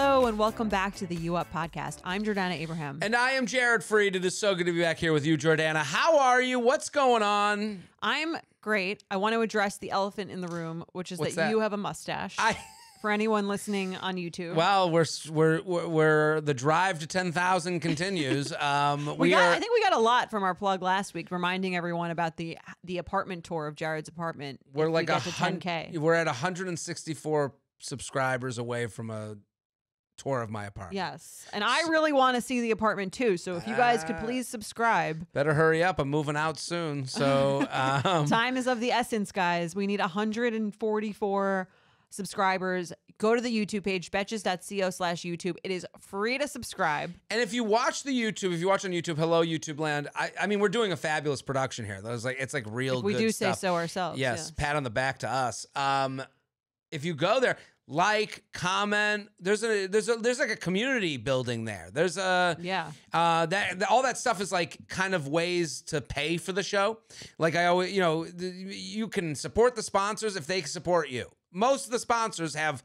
Hello and welcome back to the U Up podcast. I'm Jordana Abraham. And I am Jared Freid. It is so good to be back here with you, Jordana. How are you? What's going on? I'm great. I want to address the elephant in the room, which is What's that, that? you have a mustache. I For anyone listening on YouTube. well, we're we're we're, the drive to ten thousand continues. Um, we, we got, are. I think we got a lot from our plug last week, reminding everyone about the the apartment tour of Jared's apartment. we're if we like a get 10k. We're at 164 subscribers away from a tour of my apartment. Yes, and I really want to see the apartment too. So if you guys could Ah. please subscribe. Better hurry up. I'm moving out soon. So um, Time is of the essence, guys. We need 144 subscribers. Go to the YouTube page, betches.co slash YouTube. It is free to subscribe. And if you watch the YouTube, if you watch on YouTube, hello YouTube land. I, I mean, we're doing a fabulous production here. That was like it's like real. If we do stuff. say so ourselves. Yes, pat on the back to us. Um, if you go there, like, comment. There's a there's a there's like a community building there. There's a Yeah. uh, that, all that stuff is like kind of ways to pay for the show. Like I always, you know, you can support the sponsors if they support you. Most of the sponsors have,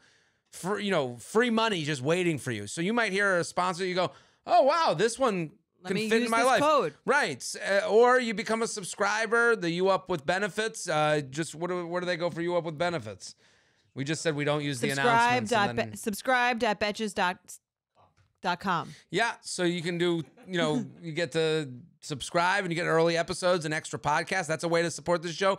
for you know, free money just waiting for you. So you might hear a sponsor, you go, oh wow, this one Let can fit in my life. code. Right. Uh, or you become a subscriber, the U Up with benefits. Uh, just what do, where do they go for U Up with benefits? We just said we don't use the Subscribe announcements. dot be- then- subscribe dot betches dot dot com. yeah, so you can do, you know, you get to subscribe and you get early episodes and extra podcasts. That's a way to support the show.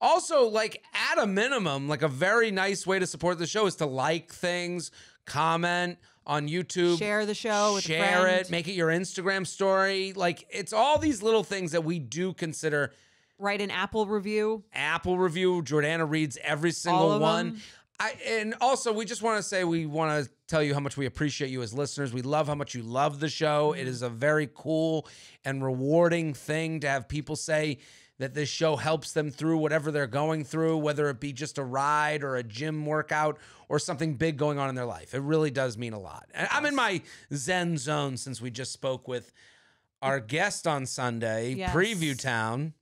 Also, like at a minimum, like a very nice way to support the show is to like things, comment on YouTube, Share the show with share it, make it your Instagram story. Like it's all these little things that we do consider Write an Apple review. Apple review. Jordana reads every single one. them. I, and also, we just want to say we want to tell you how much we appreciate you as listeners. We love how much you love the show. Mm-hmm. It is a very cool and rewarding thing to have people say that this show helps them through whatever they're going through, whether it be just a ride or a gym workout or something big going on in their life. It really does mean a lot. And I'm in my Zen zone since we just spoke with our guest on Sunday, Yes. Preview Town,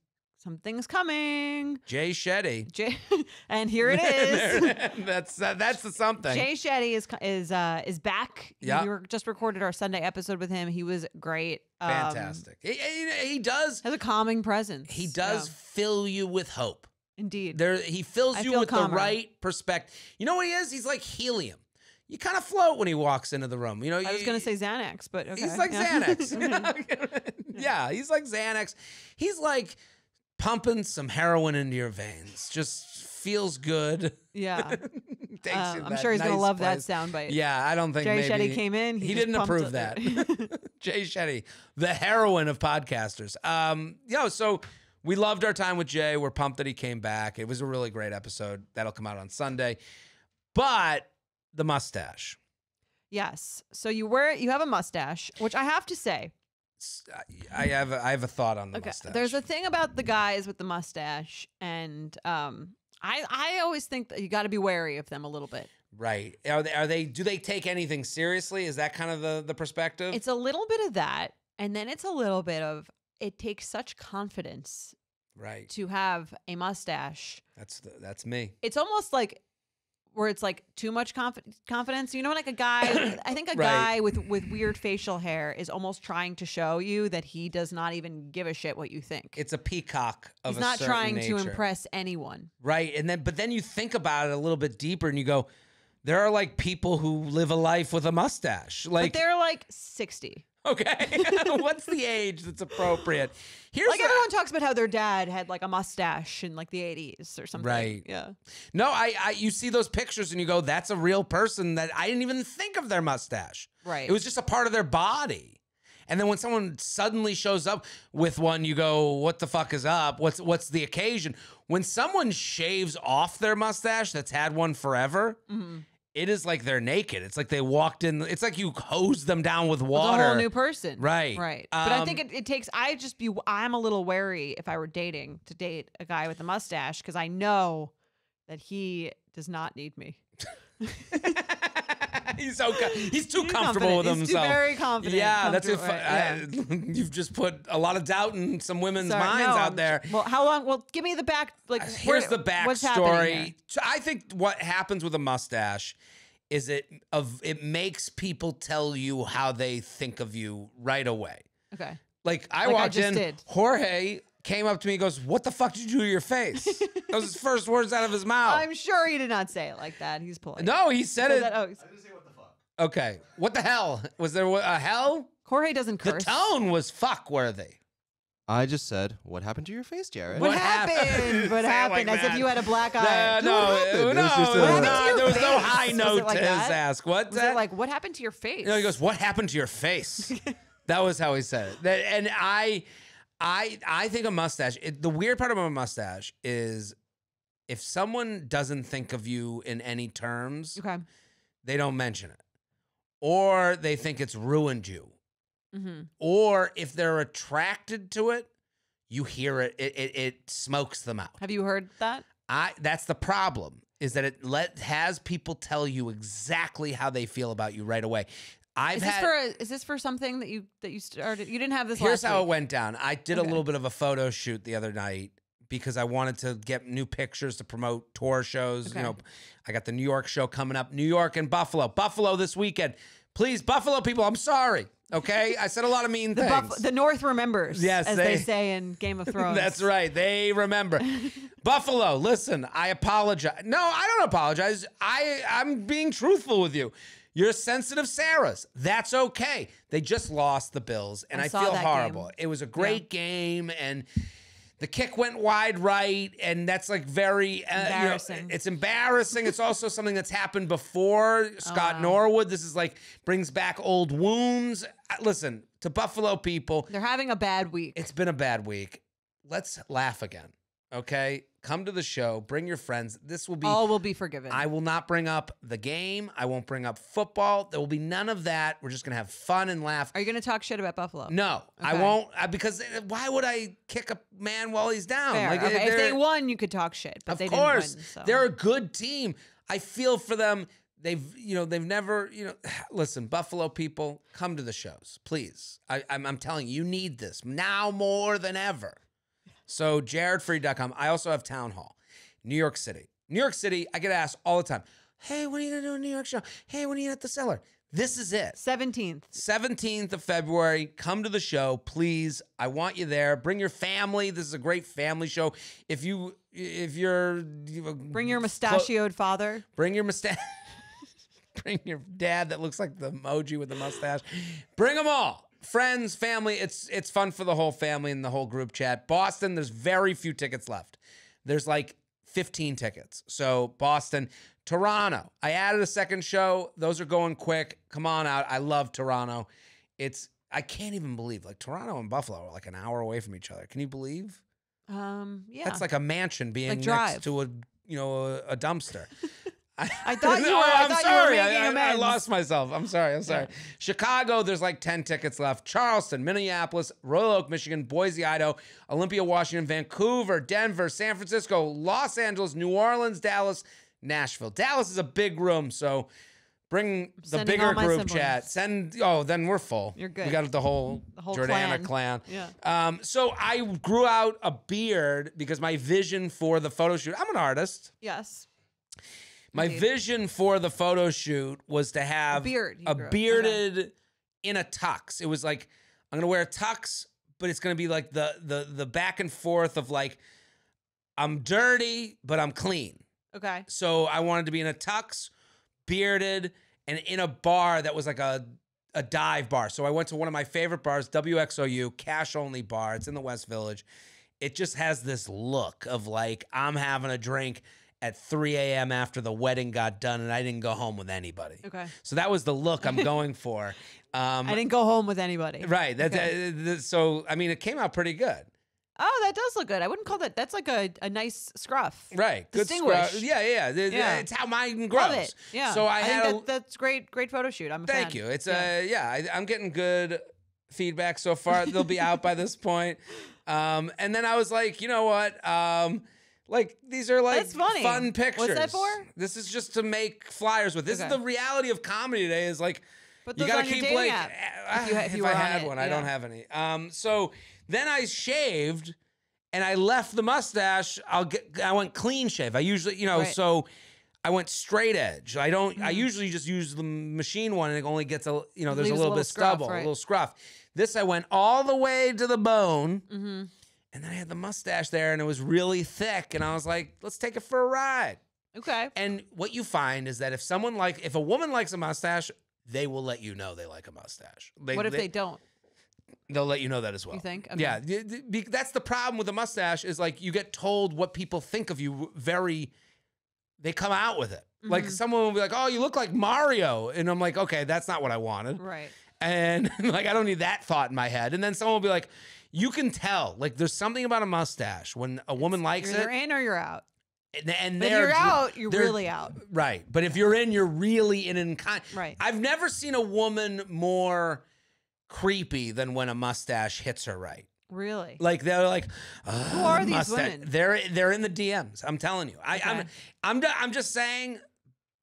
Something's coming. Jay Shetty. Jay, and here it is. that's uh, that's the something. Jay Shetty is is uh is back. Yeah. We were just recorded our Sunday episode with him. He was great. Um, Fantastic. he, he, he does has a calming presence. he does Yeah, fill you with hope. indeed. There he fills I you with calmer. the right perspective. You know what he is? He's like helium. You kind of float when he walks into the room. You know, I was gonna say Xanax, but okay. He's like yeah. Xanax. yeah, he's like Xanax. He's like pumping some heroin into your veins. Just feels good. yeah. Um, I'm sure he's gonna love place. that soundbite. Yeah, I don't think Jay maybe Shetty came in. He, He, didn't approve that. Jay Shetty, the heroine of podcasters. Um, know, so we loved our time with Jay. We're pumped that he came back. It was a really great episode. That'll come out on Sunday. But the mustache. yes. So you wear you have a mustache, which I have to say. I have a, I have a thought on the Okay. mustache. There's a thing about the guys with the mustache, and um, I I always think that you got to be wary of them a little bit. right. Are they, are they do they take anything seriously? Is that kind of the the perspective? It's a little bit of that, and then it's a little bit of it takes such confidence right. to have a mustache. That's the, that's me. It's almost like where it's like too much confi- confidence. You know, like a guy. I think a Right. guy with with weird facial hair is almost trying to show you that he does not even give a shit what you think. It's a peacock of He's not trying to impress anyone. Right. And then, but then you think about it a little bit deeper and you go, there are like people who live a life with a mustache. Like, but they're like sixty. Okay, what's the age that's appropriate? Here's Like the- everyone talks about how their dad had like a mustache in like the 80s or something. Right. Yeah. no, I, I, you see those pictures and you go, that's a real person that I didn't even think of their mustache. Right. It was just a part of their body. And then when someone suddenly shows up with one, you go, "What the fuck is up? What's what's the occasion?" When someone shaves off their mustache that's had one forever, Mhm. It is like they're naked. It's like they walked in. It's like you hose them down with water. a whole new person. Right. Right. but I think Um, it, it takes, I just be, I'm a little wary if I were dating to date a guy with a mustache because I know that he does not need me. he's so co- he's too comfortable confident. with He's too himself. very confident. Yeah, that's if comfortable, I, you've just put a lot of doubt in some women's Sorry, minds no, out there. Well, how long? Well, give me the back. Like, Uh, Here's where- the What's happening here? backstory. I think what happens with a mustache is it of it makes people tell you how they think of you right away. Okay. Like I Like I walked just in, did. Jorge came up to me and goes, "What the fuck did you do to your face?" that was his first words out of his mouth. I'm sure he did not say it like that. He's polite. no, he said Said it. that- oh, Okay, what the hell was there? A hell? Jorge doesn't curse. The tone was fuck worthy. I just said, what happened to your face, Jared? What, What happened? happened? What happened? like As if you had a black eye. No, no, happened? no, It was just a- was What happened not- to your there was no high Was note like to his ask. What? Was it like, what happened to your face? No, he goes, "What happened to your face?" that was how he said it. That, and I, I, I think a mustache. It, the weird part about a mustache is if someone doesn't think of you in any terms, okay. they don't mention it, or they think it's ruined you, Mm-hmm. or if they're attracted to it, you hear it. It, it, it smokes them out. Have you heard that? I that's the problem is that it let has people tell you exactly how they feel about you right away. I've Is this had for a, is this for something that you that you started? You didn't have this here's last how week. it went down. I did a little bit of a photo shoot the other night because I wanted to get new pictures to promote tour shows. Okay. You know, I got the New York show coming up, New York and Buffalo. Buffalo this weekend. Please, Buffalo people, I'm sorry. Okay, I said a lot of mean The, things. Buff- the North remembers, Yes, as they, they- say in Game of Thrones. That's right. They remember. Buffalo, listen, I apologize. No, I don't apologize. I I'm being truthful with you. You're sensitive Sarahs. That's okay. They just lost the Bills and I I, feel horrible. game. It was a great game and the kick went wide right and that's like very uh, you know, Embarrassing. it's embarrassing. It's also something that's happened before. Scott wow. Norwood, this is like brings back old wounds. Uh, Listen, to Buffalo people, They're having a bad week. it's been a bad week. Let's laugh again. Okay? Come to the show, bring your friends. This will be All will be forgiven. I will not bring up the game. I won't bring up football. There will be none of that. We're just going to have fun and laugh. Are you going to talk shit about Buffalo? No, I won't I, because uh, why would I kick a man while he's down? Fair. Like, okay. If they're- they won, you could talk shit, but of they course, didn't win. So. they're a good team. I feel for them. They've, you know, they've never, you know, listen, Buffalo people, come to the shows, please. I, I'm, I'm telling you, you need this now more than ever. So, jaredfreid.com. I also have Town Hall, New York City. New York City, I get asked all the time, hey, when are you going to do a New York show? Hey, when are you at the cellar? This is it. 17th. 17th of February. Come to the show, please. I want you there. Bring your family. This is a great family show. If you if you're you- Bring your mustachioed father. bring your mustache. bring your dad that looks like the emoji with the mustache. Bring them all. Friends, family. It's it's fun for the whole family and the whole group chat. Boston, there's very few tickets left. There's like 15 tickets. So Boston, Toronto. I added a second show. Those are going quick. Come on out. I love Toronto. It's I can't even believe like Toronto and Buffalo are like an hour away from each other. Can you believe? Um, yeah. That's like a mansion being Like next to a you know a, a dumpster. I, thought you were- I I'm thought you were sorry. I, I- I lost myself. I'm sorry. I'm sorry. Chicago, there's like 10 tickets left. Charleston, Minneapolis, Royal Oak, Michigan, Boise, Idaho, Olympia, Washington, Vancouver, Denver, San Francisco, Los Angeles, New Orleans, Dallas, Nashville. Dallas is a big room, so bring the sending bigger group siblings. chat. Send oh, then we're full. You're good. We got the whole, The whole Jordana clan. clan. Yeah. Um, so I grew out a beard because my vision for the photo shoot. I'm an artist. yes. My Indeed. vision for the photo shoot was to have a, beard a. Okay. Uh-huh. bearded in a tux. It was like I'm gonna wear a tux, but it's gonna be like the the the back and forth of like I'm dirty, but I'm clean. Okay. So I wanted to be in a tux, bearded, and in a bar that was like a a dive bar. So I went to one of my favorite bars, WXOU, cash only bar. It's in the West Village. It just has this look of like I'm having a drink at 3 a.m. after the wedding got done and I didn't go home with anybody. Okay. So that was the look I'm going for. Um, I didn't go home with anybody. right. That, Okay. that- that- so I mean, it came out pretty good. Oh, that does look good. I wouldn't call that. That's like a, a nice scruff. Right. Good Distinguished. scrub. Yeah, yeah, yeah. It's how mine grows. Love it. Yeah. So I, think had a, that, that's great. Great photo shoot. I'm a Thank fan. you. It's Yeah. uh yeah, I, I'm getting good feedback so far. They'll be out by this point. Um, and then I was like, you know what? Um, like these are like That's funny. fun pictures. What's that for? This is just to make flyers with. This Okay. is the reality of comedy today. Is like Put you those got on to your keep dating like app, uh, if you ha- if you I were on had it, one, I don't have any. Um, so then I shaved. And I left the mustache. I'll get. I went clean shave. I usually, you know, Right. so I went straight edge. I don't. I Mhm. usually just use the machine one, and it only gets a you know there's a leaves little, bit of scruff, stubble, right. a little scruff. This I went all the way to the bone, Mm-hmm. And then I had the mustache there, and it was really thick, and I was like, let's take it for a ride. Okay. And what you find is that if someone like if a woman likes a mustache, they will let you know they like a mustache. They, what if they, don't? They'll let you know that as well. You think? Yeah, th- th- be- that's the problem with a mustache is like you get told what people think of you very. They come out with it. Like Mhm. someone will be like, "Oh, you look like Mario," and I'm like, "Okay, that's not what I wanted." Right. And like, I don't need that thought in my head. And then someone will be like, "You can tell. Like, there's something about a mustache when a woman likes it. You're in or you're out. and, and if you're out, you're really out. Right. But if you're in, you're really in and con- Right. I've never seen a woman more creepy than when a mustache hits her right. Really. Like they're like, Who are these mustache. women? They're they're in the DMs. I'm telling you. I, I'm I'm ju- I'm just saying.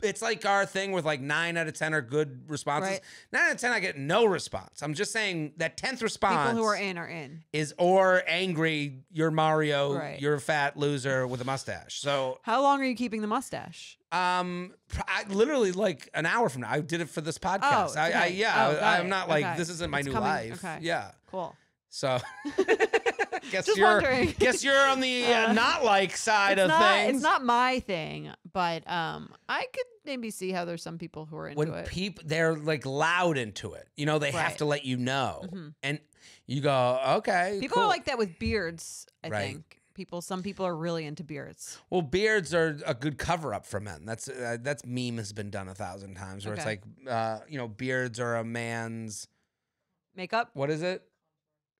It's like our thing with like nine out of ten are good responses. Right. Nine out of ten, I get no response. I'm just saying that tenth response People who are in are in. is or angry. You're Mario. Right. You're a fat loser with a mustache. So How long are you keeping the mustache? um, I, literally like an hour from now. I did it for this podcast. Oh, I, I okay. yeah. Oh, I, am not like Okay. this isn't my It's new coming- life. okay. Yeah. Cool. So guess Just you're wondering. guess you're on the uh, Uh, not like side of not, things. it's not my thing, but um, I could maybe see how there's some people who are into when it. people they're like loud into it. You know, they have Right. to let you know. Mhm. And you go, okay. People cool. are like that with beards. I Right. think people. Some people are really into beards. Well, beards are a good cover up for men. That's uh, that's meme has been done a thousand times. Where Okay. it's like, uh, you know, beards are a man's Makeup. what is it?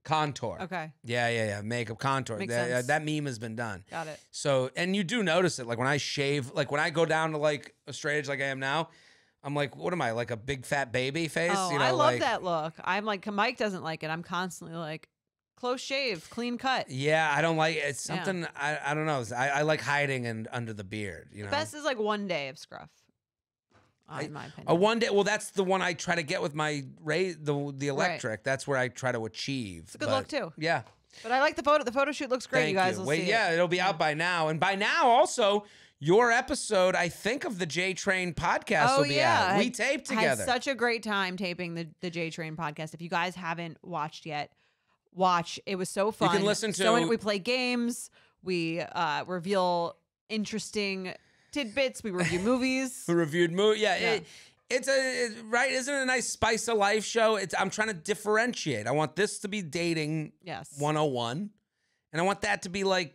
Contour. Okay, Yeah, yeah, yeah. Makeup contour. Makes that, uh, sense. that meme has been done. got it. So, and you do notice it. Like when I shave, like when I go down to like a straight edge, like I am now, I'm like, what am I, like a big fat baby face? Oh, you know, I love like, that look. I'm like Mike doesn't like it. I'm constantly like close shave, clean cut. Yeah, I don't like it. it's Yeah. something. I, I don't know. I, I like hiding and under the beard. You know, Best is like one day of scruff. Uh, in my opinion. a one day. Well, that's the one I try to get with my ray the the electric. That's where I try to achieve. It's a good but- look too. Yeah, But I like the photo. The photo shoot looks great. Thank you guys will Wait, see. yeah, it. it'll be Yeah. out by now, and by now also. Your episode, I think, of the J Train podcast Oh will be yeah, out. I We taped had together. such a great time taping the the J Train podcast. If you guys haven't watched yet, watch. It was so fun. You can listen So to- we play games. We uh, reveal interesting tidbits. We review movies. who reviewed movie. Yeah, Yeah. It, it's a it- right. Isn't it a nice spice of life show? It's I'm trying to differentiate. I want this to be dating yes, 101, and I want that to be like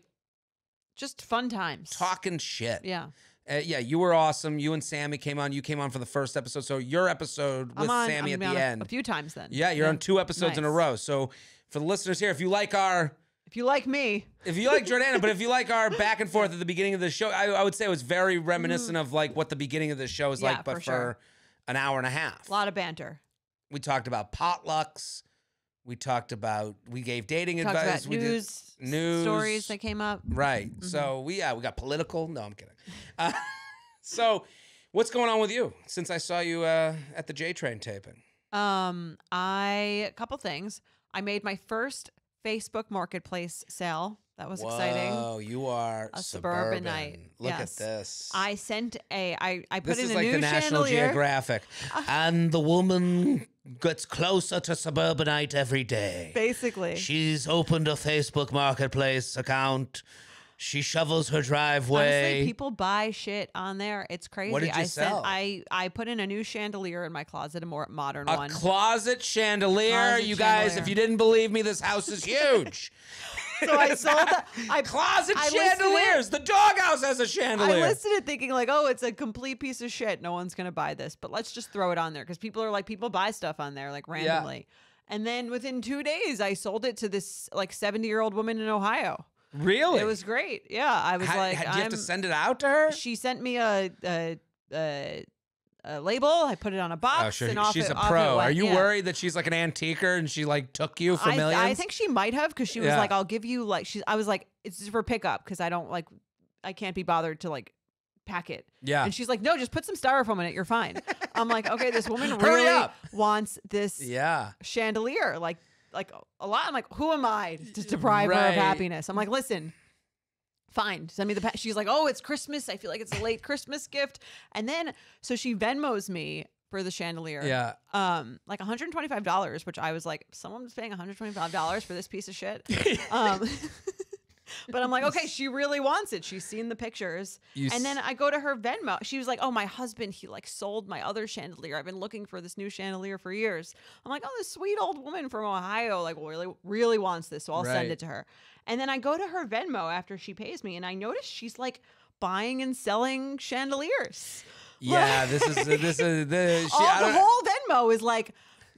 just fun times. talking shit. Yeah, Uh, yeah, you were awesome. You and Sammy came on. You came on for the first episode. So your episode with on. Sammy I'm at the end. a few times then. yeah, you're on two episodes in a row. So for the listeners here, if you like our If you like me, if you like Jordana, but if you like our back and forth at the beginning of the show, I, I would say it was very reminiscent of like what the beginning of the show is Mm. Yeah, like, but for for, sure. an hour and a half. a lot of banter. We talked about potlucks. We talked about we gave dating Talked advice. about we did- news, news. stories that came up. right. Mm-hmm. So we yeah we got political. No, I'm kidding. Uh, so what's going on with you since I saw you uh, at the J Train taping? Um, I a couple things. I made my first Facebook Marketplace sale. That was exciting. Whoa, you are A suburban. suburbanite. Look Yes. at this. I sent a. I I put this in is a like new the National chandelier. Geographic, and the woman gets closer to suburbanite every day. Basically, She's opened a Facebook Marketplace account. She shovels her driveway. honestly, people buy shit on there. It's crazy. What did you I sell? sent. I I put in a new chandelier in my closet, a more modern a one. closet chandelier. Closet you guys, chandelier. if you didn't believe me, this house is huge. so I sold. The, I closet I chandeliers. The doghouse has a chandelier. I listed it thinking like, oh, it's a complete piece of shit. No one's gonna buy this, but let's just throw it on there because people are like, people buy stuff on there like randomly. And then within two days, I sold it to this like seventy year old woman in Ohio. Really? It was great. Yeah, I was How- like, do you have to send it out to her? She sent me a a, a a label. I put it on a oh, box. Oh, sure. and off She's it, a pro. Are you Yeah. worried that she's like an antiquer and she like took you for I, millions? I think she might have because she was Yeah. like, "I'll give you like." She, I was like, "It's for pickup because I don't like, I can't be bothered to like pack it." Yeah. And she's like, "No, just put some styrofoam in it. You're fine." I'm like, "Okay, this woman really up." wants this yeah. chandelier, like, like a lot." I'm like, "Who am I to deprive her of happiness?" I'm like, "Listen, Fine, send me the. Pa-. She's like, oh, it's Christmas. I feel like it's a late Christmas gift. And then so she Venmos me for the chandelier. Yeah. Um, like $125, which I was like, someone's paying $125 for this piece of shit. um, but I'm like, okay, she really wants it. She's seen the pictures. You and then I go to her Venmo. She was like, oh, my husband, he like sold my other chandelier. I've been looking for this new chandelier for years. I'm like, oh, this sweet old woman from Ohio, like really, really wants this. So I'll Right. send it to her. And then I go to her Venmo after she pays me and I notice she's like buying and selling chandeliers. Yeah, this is this is the she, All the whole Venmo is like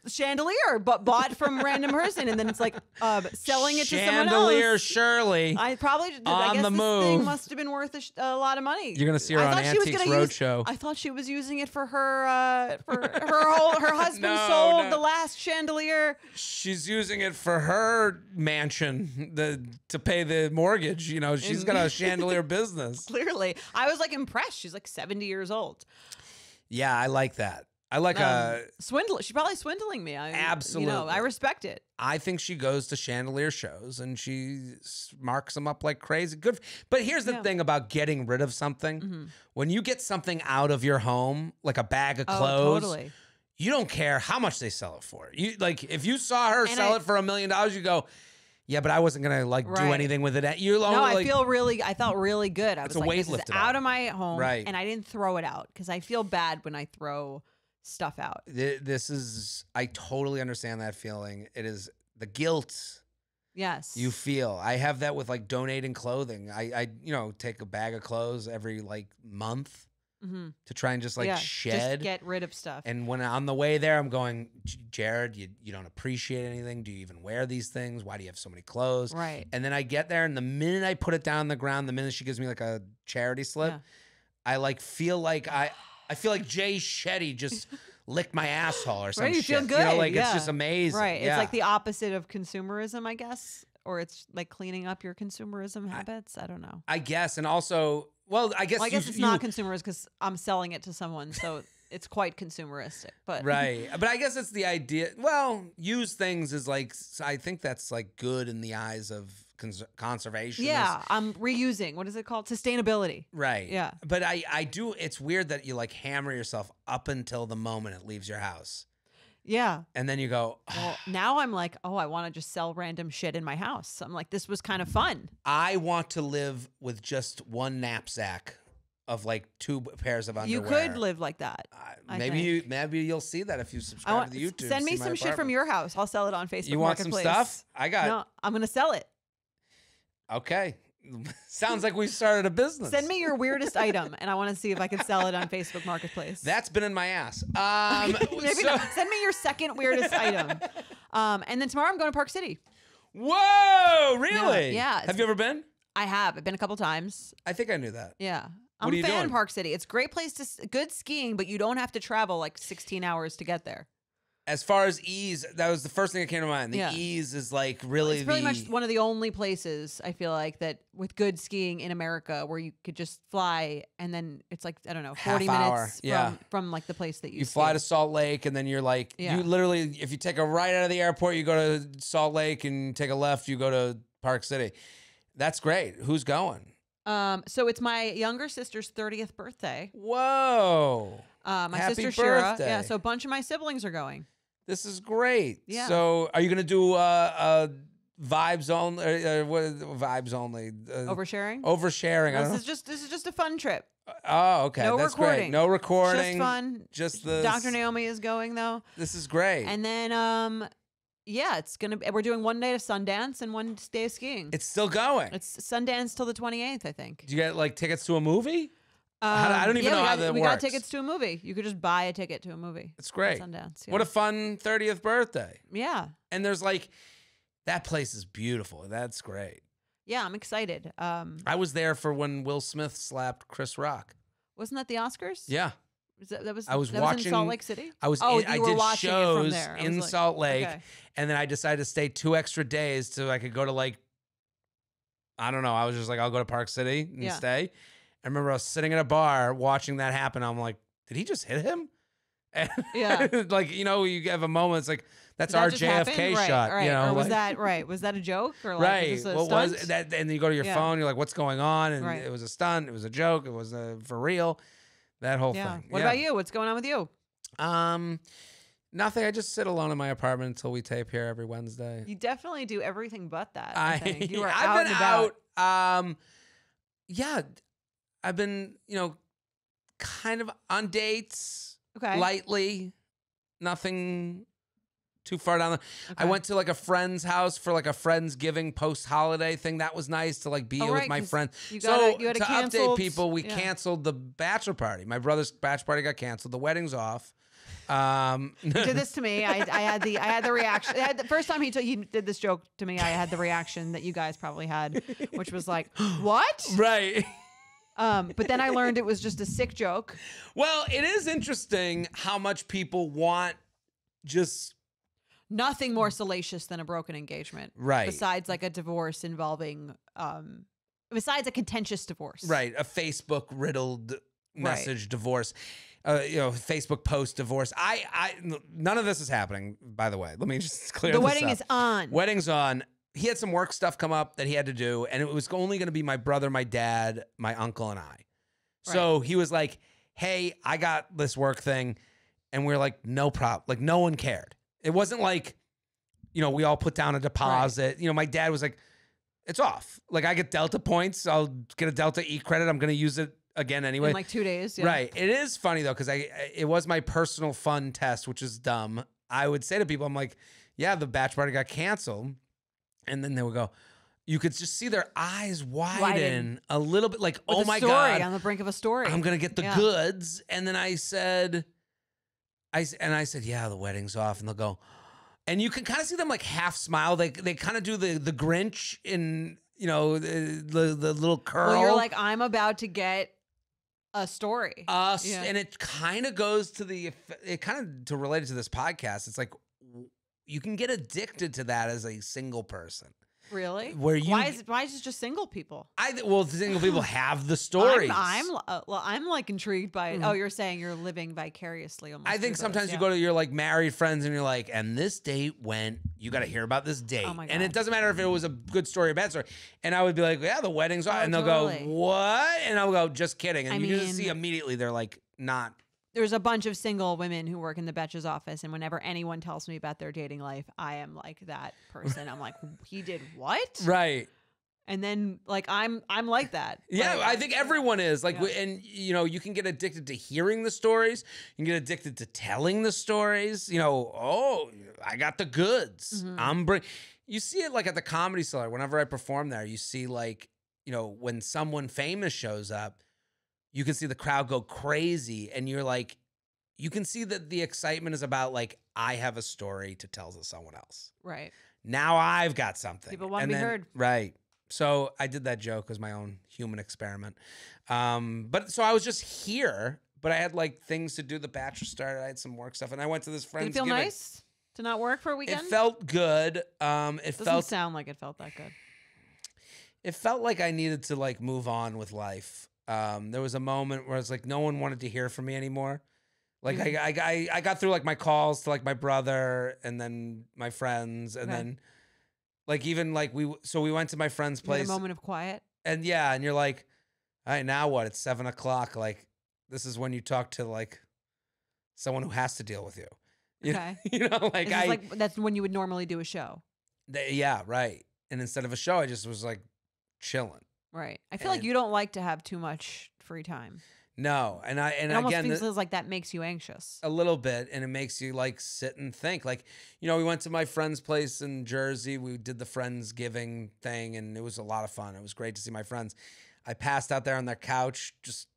chandelier, but bought from random person, and then it's like uh, selling it to someone else. Chandelier. Shirley. I probably did. I On guess the this move. thing must have been worth a, sh- a lot of money. You're gonna see her I on thought she was Antiques Roadshow. I thought she was using it for her. Uh, for her whole. Her husband No, sold no. the last chandelier. She's using it for her mansion the to pay the mortgage. You know, she's got a chandelier business. Clearly, I was like impressed. She's like 70 years old. Yeah, I like that. I like Um, uh swindle. She's probably swindling me. I, You know, I respect it. I think she goes to chandelier shows and she marks them up like crazy. Good. But here's the Yeah. thing about getting rid of something. Mhm. When you get something out of your home, like a bag of Oh, clothes, totally. you don't care how much they sell it for. You like if you saw her And sell I- it for a million dollars, you go, yeah, but I wasn't gonna like do anything with it. You're No, I like, feel really. I felt really good. I It's was a like, this is out of my home, Right. And I didn't throw it out because I feel bad when I throw stuff out. This is I totally understand that feeling. It is the guilt Yes, you feel. I have that with like donating clothing. I I you know take a bag of clothes every like month hmm to try and just like yeah, shed. Just get rid of stuff. and when on the way there, I'm going, Jared, you, you don't appreciate anything. Do you even wear these things? Why do you have so many clothes? right. And then I get there, and the minute I put it down on the ground, the minute she gives me like a charity slip, Yeah. I like feel like I I feel like Jay Shetty just licked my asshole or something. Right, you feel You know, good, like it's just amazing. Right. Yeah. It's like the opposite of consumerism, I guess, or it's like cleaning up your consumerism habits. I don't know. I guess, and also, well, I guess Well, I you- guess it's you- not consumerist because I'm selling it to someone, so it's quite consumeristic. But right but i guess it's the idea well use things is like I think that's like good in the eyes of cons- conservation yeah, I'm reusing. What is it called? Sustainability. right Yeah. but i i do it's weird that you like hammer yourself up until the moment it leaves your house Yeah. and then you go Well, now I'm like, oh, I want to just sell random shit in my house. I'm like, this was kind of fun. i want to live with just one knapsack of like two pairs of underwear. You could live like that. I maybe you maybe you'll see that if you subscribe want to the youtube send me some shit from your house. I'll sell it on Facebook you want some Marketplace. stuff i got No, I'm gonna sell it. Okay sounds like we started a business Send me your weirdest item, and I want to see if I can sell it on Facebook Marketplace. That's been in my ass. Um, Maybe so- not. Send me your second weirdest item. Um, and then tomorrow I'm going to Park City. Whoa, really? yeah, it's- Have you ever been? I have. I've been a couple times. I think I knew that. Yeah. I'm a fan doing? of Park City. It's a great place to good skiing, but you don't have to travel like 16 hours to get there. As far as ease, that was the first thing that came to mind. The Yeah. ease is like really It's pretty the, much one of the only places I feel like that with good skiing in America where you could just fly and then it's like I don't know 40 hour, minutes from yeah. from like the place that you you fly to Salt Lake and then you're like Yeah. you literally if you take a right out of the airport, you go to Salt Lake and take a left, you go to Park City. That's great. Who's going? Um, so it's my younger sister's 30th birthday. Whoa. Uh, my Happy sister Shira. Yeah, so a bunch of my siblings are going. This is great. Yeah. So, are you going to do uh, uh vibes only uh, uh, what is- vibes only? Uh, Oversharing. oversharing. I don't this is just this is just a fun trip. Oh, okay. No That's great. recording. No recording. Just fun. Just the Dr. Naomi is going though. This is great. And then um yeah, it's gonna be we're doing one day of Sundance and one day of skiing. it's still going. It's Sundance till the 28th, I think. Do you get like tickets to a movie? Do- I don't Um, even yeah, know we how got, that we got tickets to a movie. You could just buy a ticket to a movie. It's great. Sundance. What a fun 30th birthday. yeah. And there's like that place is beautiful. That's great. Yeah, I'm excited. Um, I was there for when Will Smith slapped Chris Rock. wasn't that the Oscars? Yeah. Was that, that was I was that was in Salt Lake City. I was Oh, in, you I were did watching it from shows in like, Salt Lake okay. and then I decided to stay 2 extra days so I could go to like I don't know. I was just like I'll go to Park City and Yeah. stay. I remember I was sitting at a bar watching that happen. I'm like, did he just hit him? And Yeah. like you know, you have a moment. It's like that's that our JFK? Right, shot. Right. You know, or was like- that right? Was that a joke or like right? Was this a what stunt? was that? And then you go to your Yeah. phone. You're like, what's going on? And Right. it was a stunt. It was a joke. It was uh for real. That whole Yeah. thing. What Yeah. about you? What's going on with you? Um, nothing. I just sit alone in my apartment until we tape here every Wednesday. You definitely do everything but that. I, I, think. You are I've out been and about. out. Um, yeah, I've been you know kind of on dates Okay. lightly. Nothing too far down the. I went to like a friend's house for like a friend's giving post holiday thing. That was nice to like be Oh, with right, my 'cause friends. You so got you had to canceled, update people, we yeah. canceled the bachelor party. My brother's bachelor party got canceled. The wedding's off. Um, He did this to me. I, I had the I had the reaction. I had the first time he told he did this joke to me. I had the reaction that you guys probably had, which was like, "What?" right. Um, but then I learned it was just a sick joke. Well, it is interesting how much people want just Nothing more salacious than a broken engagement, Right. Besides, like a divorce involving, um, besides a contentious divorce, right a Facebook riddled message divorce. Uh, you know, Facebook post divorce. I, I, none of this is happening. By the way, let me just clear. The wedding up. is on. Wedding's on. He had some work stuff come up that he had to do, and it was only going to be my brother, my dad, my uncle, and I. So he was like, "Hey, I got this work thing," and we are like, "No problem." Like no one cared. It wasn't like, you know, we all put down a deposit. You know, my dad was like, "It's off. Like I get Delta points. I'll get a Delta E credit. I'm going to use it again anyway." in like two days. Yeah. Right. It is funny though because I it was my personal fun test, which is dumb. I would say to people, I'm like, yeah, the batch party got canceled, and then they would go. You could just see their eyes widen, Widen. a little bit, like, With "Oh a my story, god, on the brink of a story. I'm gonna get the Yeah. goods." And then I said, "I and I said, yeah, the wedding's off," and they'll go, and you can kind of see them like half smile. They they kind of do the the Grinch in you know the the, the little curl. Well, you're like, I'm about to get a story. us Yeah. and it kind of goes to the it kind of to relate it to this podcast it's like you can get addicted to that as a single person really? where you why is it, why is it just single people? i well single people have the stories I'm, I'm uh, well, I'm like intrigued by it. Oh, you're saying you're living vicariously. I think through those, sometimes you yeah. go to your like married friends and you're like, and this date went, you got to hear about this date. Oh my And it doesn't matter if it was a good story or bad story. And I would be like, yeah, the wedding's. Oh, and they'll totally. go, what? And I'll go, just kidding. And I you just see immediately they're like, not. There's a bunch of single women who work in the Betches office, and whenever anyone tells me about their dating life, I am like that person. I'm like, he did what? Right. And then like I'm I'm like that. Yeah, Like, I think everyone is like, Yeah. and you know, you can get addicted to hearing the stories. You can get addicted to telling the stories. You know, oh, I got the goods. Mhm. I'm bring. You see it like at the Comedy Cellar. Whenever I perform there, you see like, you know, when someone famous shows up, you can see the crowd go crazy, and you're like, you can see that the excitement is about like, I have a story to tell to someone else. right. Now I've got something. People wanna And be then- heard. Right. So I did that joke as my own human experiment. Um, but so I was just here, but I had like things to do. The bachelor started. I had some work stuff, and I went to this Did it feel nice to not work for a weekend? It felt good. Um, it Doesn't felt sound like it felt that good. it felt like I needed to like move on with life. Um, there was a moment where it's like no one wanted to hear from me anymore. Like. I, I, I, I got through like my calls to like my brother and then my friends and then like even like we so we went to my friend's You had place a moment of quiet. and yeah, and you're like, all right, now what? It's seven o'clock. Like, this is when you talk to like someone who has to deal with you. You, Okay. you know, like I, like that's when you would normally do a show. th- yeah, right. And instead of a show, I just was like chilling. Right. I feel like And- you don't like to have too much free time. No, and I and it almost again, feels the- like that makes you anxious. a little bit, and it makes you like sit and think. Like, you know, we went to my friend's place in Jersey. We did the friends giving thing, and it was a lot of fun. It was great to see my friends. I passed out there on their couch, just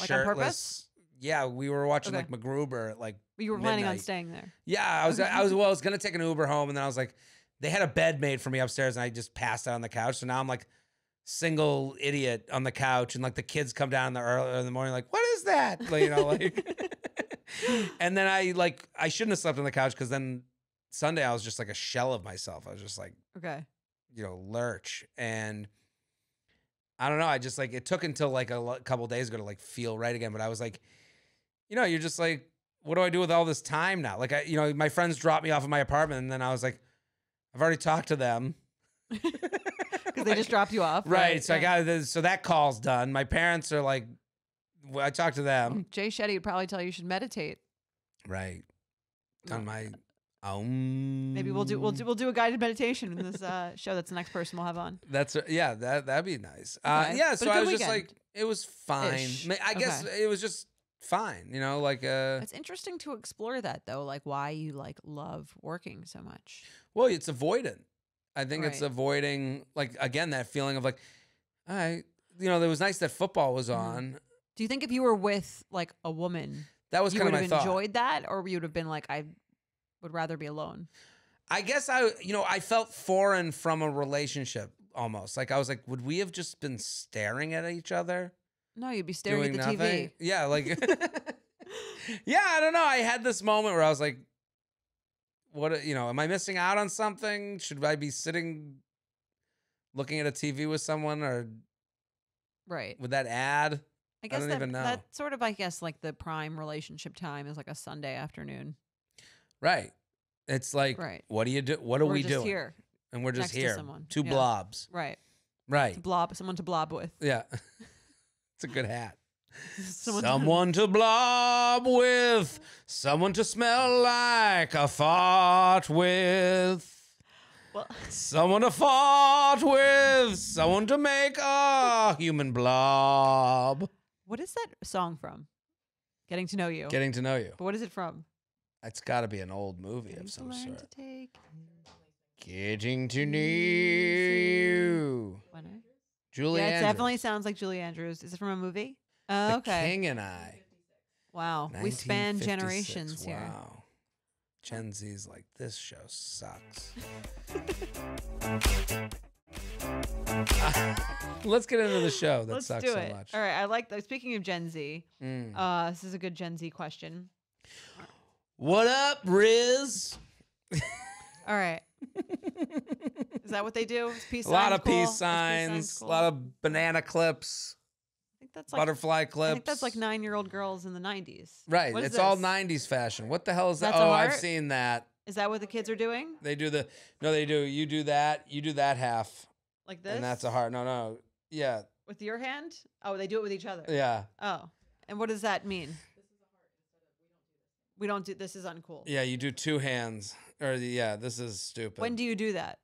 Like on shirtless. purpose? Yeah, we were watching Okay. like MacGruber at like you were planning on midnight. staying there. Yeah, I was. I was. Well, I was gonna take an Uber home, and then I was like, they had a bed made for me upstairs, and I just passed out on the couch. So now I'm like, single idiot on the couch, and like the kids come down in the early in the morning, like, what is that? Like, you know, like. and then I like I shouldn't have slept on the couch because then Sunday I was just like a shell of myself. I was just like Okay. you know lurch and. I don't know. I just like it took until like a couple days ago to like feel right again, but I was like, you know, you're just like what do I do with all this time now? Like I, you know, my friends dropped me off at my apartment, and then I was like, I've already talked to them. Because they just dropped you off. Right. so I got this. So that call's done. My parents are like, well, I talked to them. Jay Shetty would probably tell you you should meditate. Right. On my own. Maybe we'll do we'll do we'll do a guided meditation in this uh, show. That's the next person we'll have on. That's yeah. That that'd be nice. Uh, Okay, yeah. but So I was just like, it was fine. Ish. I guess Okay. it was just fine. You know, like uh. It's interesting to explore that though, like why you like love working so much. Well, it's avoidant. I think it's avoiding like again that feeling of like, I you know, it was nice that football was Mhm. on. Do you think if you were with like a woman, That was you kind would of my have thought. enjoyed that, or you would have been like, I would rather be alone? I guess I, you know, I felt foreign from a relationship almost. Like I was like, would we have just been staring at each other, No, you'd be staring at the nothing? TV. Yeah, like, yeah, I don't know. I had this moment where I was like, what, you know, am I missing out on something? Should I be sitting looking at a TV with someone, or Right. would that add? I guess don't that, even know. that sort of, I guess, like the prime relationship time is like a Sunday afternoon. Right. It's like, Right. what do you do? What are We're we just doing? here. And we're just here, someone. two Yeah. blobs. Right. Right. To blob, someone to blob with. Yeah. it's a good hat. Someone, Someone to blob with, someone to smell like a fart with, well, someone to fart with, someone to make a human blob. what is that song from? Getting to know you. Getting to know you. but what is it from? It's got to be an old movie Getting of some learn sort. to take Getting to know you. Julie yeah, it Andrews. definitely sounds like Julie Andrews. Is it from a movie? Oh, The okay. King and I. Wow. We span 1956. generations here. Wow. Gen Z's like, this show sucks. Let's get into the show that Let's sucks do so it. much. All right. I like that. Speaking of Gen Z, Mm. uh, this is a good Gen Z question. What up, Riz? All right. Is that what they do? Peace a lot of cool? peace signs, cool? a lot of banana clips, that's like butterfly clips. I think that's like nine year old girls in the nineties. Right. What is it's all 90s fashion. What the hell is that? That's a Oh, I've seen that. Is that what the kids are doing? They do the no, they do. You do that. You do that half, Like this? and that's a heart. No, no, yeah, With your hand? Oh, they do it with each other. yeah, Oh. And what does that mean? We don't do this is uncool. yeah. You do two hands, or yeah. This is stupid. When do you do that?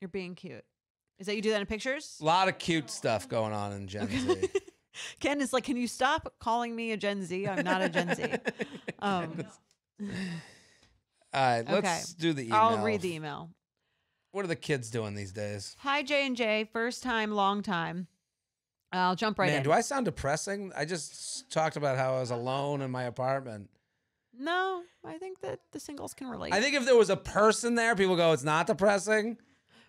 You're being cute. Is that you do that in pictures? a lot of cute stuff going on in Gen Z. Ken is like, can you stop calling me a Gen Z? I'm not a Gen Z. Um, All right, let's Okay. do the email. I'll read the email. What are the kids doing these days? Hi J and J, first time, long time. I'll jump right Man, in. do I sound depressing? I just talked about how I was alone in my apartment. No, I think that the singles can relate. I think if there was a person there, people go, "It's not depressing."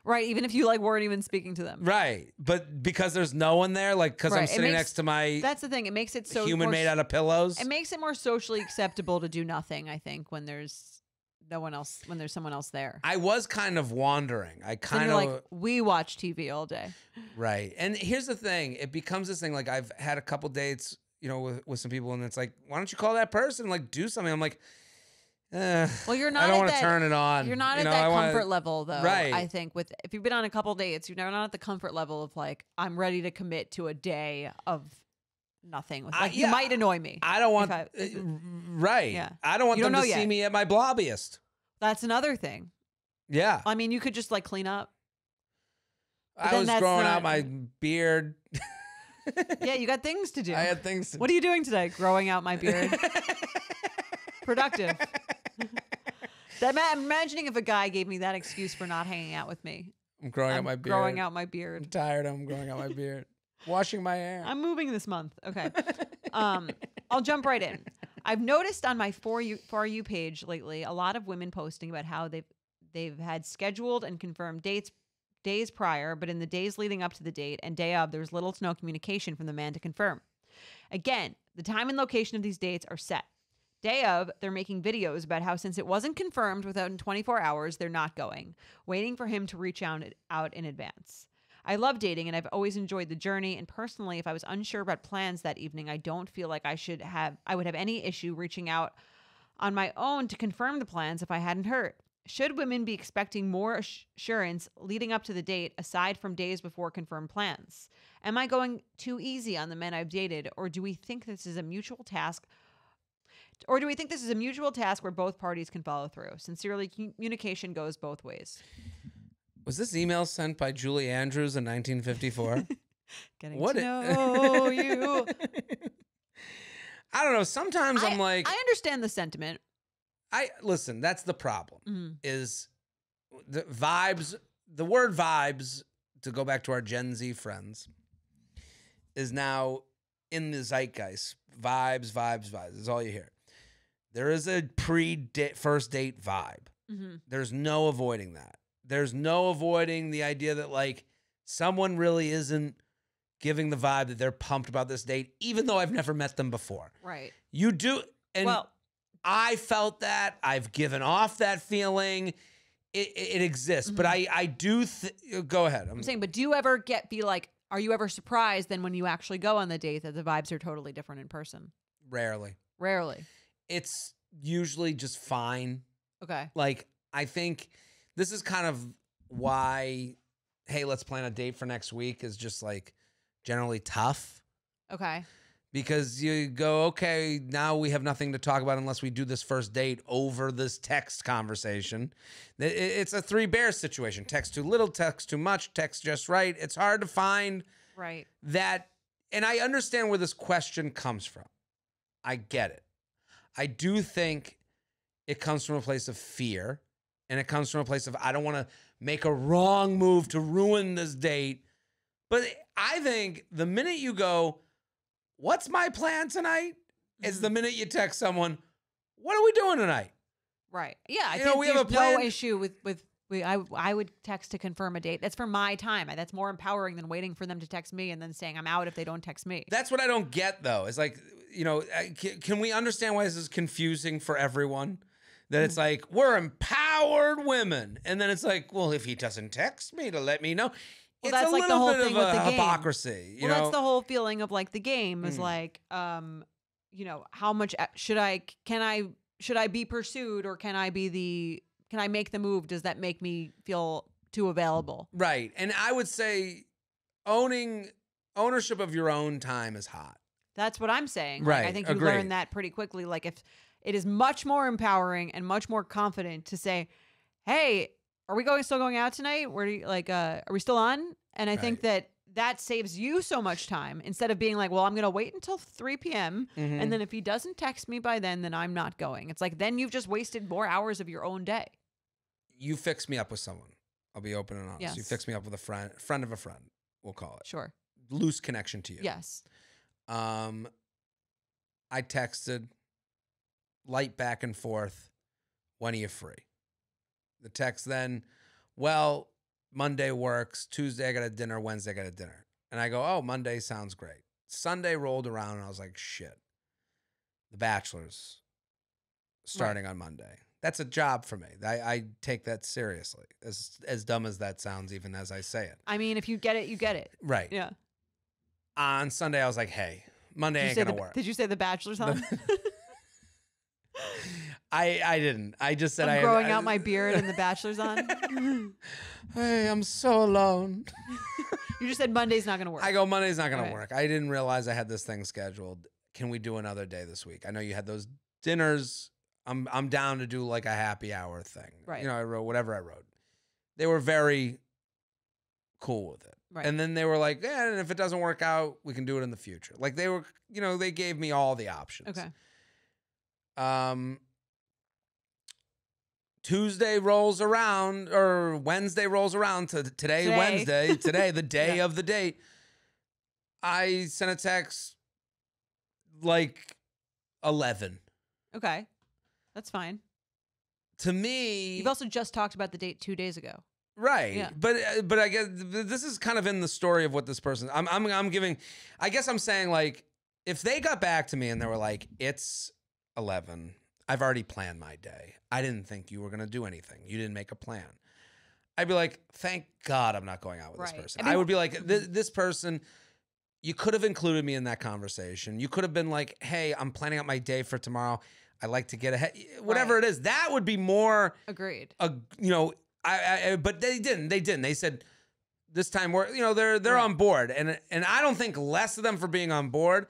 Right, even if you like weren't even speaking to them. Right, but because there's no one there, like because I'm sitting makes- next to my That's the thing. It makes it so human more made out of pillows. It makes it more socially acceptable to do nothing. I think when there's no one else, when there's someone else there. I was kind of wandering. I kind of like, we watch TV all day. right. And here's the thing: it becomes this thing. Like I've had a couple dates, you know, with, with some people, and it's like, why don't you call that person? Like, do something. I'm like, eh, Well, you're not. I don't at want to that- turn it on. You're not You at know, that wanna- comfort level, though. Right. I think with if you've been on a couple dates, you're not at the comfort level of like I'm ready to commit to a day of nothing. With, I- yeah, you might annoy me. I don't want. I- uh, right. Yeah. I don't want You don't them to know see me at my blobbiest. That's another thing. Yeah. I mean, you could just like clean up. I was growing not- out my beard. Yeah, you got things to do. I had things to what are you doing today? Growing out my beard. Productive. That I'm imagining if a guy gave me that excuse for not hanging out with me. I'm growing I'm out my beard. growing out my beard. I'm tired. I'm growing out my beard. Washing my hair. I'm moving this month. Okay. Um, I'll jump right in. I've noticed on my for you for you page lately a lot of women posting about how they've they've had scheduled and confirmed dates days prior, but in the days leading up to the date and day of, there was little to no communication from the man to confirm. Again, the time and location of these dates are set. Day of, they're making videos about how since it wasn't confirmed within 24 hours, they're not going, waiting for him to reach out, out in advance. I love dating and I've always enjoyed the journey. And personally, if I was unsure about plans that evening, I don't feel like I should have, I would have any issue reaching out on my own to confirm the plans if I hadn't heard. Should women be expecting more assurance leading up to the date aside from days before confirmed plans? Am I going too easy on the men I've dated, or do we think this is a mutual task? Or do we think this is a mutual task where both parties can follow through? Sincerely, communication goes both ways. Was this email sent by Julie Andrews in 1954? Getting What to know you. I don't know. Sometimes I, am like, I understand the sentiment. I listen. That's the problem. Mhm. Is the vibes? The word vibes. To go back to our Gen Z friends, is now in the zeitgeist. Vibes, vibes, vibes. Is all you hear. There is a pre first date vibe. Mhm. There's no avoiding that. There's no avoiding the idea that like someone really isn't giving the vibe that they're pumped about this date, even though I've never met them before. Right. You do, and well, I felt that. I've given off that feeling. It, it, exists, but I I do. Th- go ahead. I'm, Mm-hmm. I'm saying, but do you ever get be like, are you ever surprised then when you actually go on the date that the vibes are totally different in person? rarely. Rarely. It's usually just fine. Okay. Like I think this is kind of why. Hey, let's plan a date for next week. Is just like generally tough. Okay. because you go, okay, now we have nothing to talk about unless we do this first date over this text conversation. It- it- It's a three bears situation. Text too little, text too much, text just right. It's hard to find Right. that. And I understand where this question comes from. I get it. I do think it comes from a place of fear and it comes from a place of, I don't want to make a wrong move to ruin this date. But I think the minute you go, What's my plan tonight? Is the mm-hmm. minute you text someone, What are we doing tonight? Right. Yeah. I You think know, we have a plan- no issue with with. We, I I would text to confirm a date. That's for my time. That's more empowering than waiting for them to text me and then saying I'm out if they don't text me. That's what I don't get though. It's like, you know, can, can we understand why this is confusing for everyone? That it's like, we're empowered women. And then it's like, well, if he doesn't text me to let me know. Well, it's that's like the whole thing of with the game. hypocrisy. You well, know? that's the whole feeling of like the game is Mm. like, um, you know, how much should I? Can I? Should I be pursued or can I be the? Can I make the move? Does that make me feel too available? Right. And I would say owning ownership of your own time is hot. That's what I'm saying. Like, I think you agreed. learn that pretty quickly. Like if it is much more empowering and much more confident to say, "Hey, are we going still going out tonight? Where do you like? Uh, are we still on?" And I think that that saves you so much time instead of being like, "Well, I'm going to wait until 3 p.m. Mm-hmm. and then if he doesn't text me by then, then I'm not going." It's like then you've just wasted more hours of your own day. You fix me up with someone. I'll be open and honest. You fix me up with a friend, friend of a friend, we'll call it. Sure. Loose connection to you. Yes. Um, I texted light back and forth. When are you free? The text then, well, Monday works. Tuesday I got a dinner. Wednesday I got a dinner. And I go, oh, Monday sounds great. Sunday rolled around and I was like, shit. The Bachelor's starting on Monday. That's a job for me. I, I take that seriously. As as dumb as that sounds, even as I say it. I mean, if you get it, you get it. Right. Yeah. On Sunday, I was like, hey, Monday Did ain't gonna the, work. did you say the bachelor's on? I I didn't. I just said I'm I growing I- out my beard and the bachelor's on. hey, I'm so alone. You just said Monday's not going to work. I go Monday's not gonna Right. work. I didn't realize I had this thing scheduled. Can we do another day this week? I know you had those dinners. I'm I'm down to do like a happy hour thing. Right. You know, I wrote whatever I wrote. They were very cool with it. Right. And then they were like, yeah, and if it doesn't work out, we can do it in the future. Like they were, you know, they gave me all the options. okay. Um, Tuesday rolls around or Wednesday rolls around to today, Today. Wednesday, today, the day Yeah. of the date. I sent a text like 11. Okay. That's fine. To me, You've also just talked about the date two days ago. Right. Yeah. But uh, but I guess this is kind of in the story of what this person I'm I'm I'm giving I guess I'm saying like if they got back to me and they were like it's 11 I've already planned my day. I didn't think you were going to do anything. You didn't make a plan. I'd be like, thank God I'm not going out with Right. this person. I I, would be like, this, this person, you could have included me in that conversation. You could have been like, hey, I'm planning out my day for tomorrow. I like to get ahead, whatever Right. it is. That would be more Agreed. a you know I, I but they didn't they didn't they said this time we're you know they're they're Right. on board and and I don't think less of them for being on board.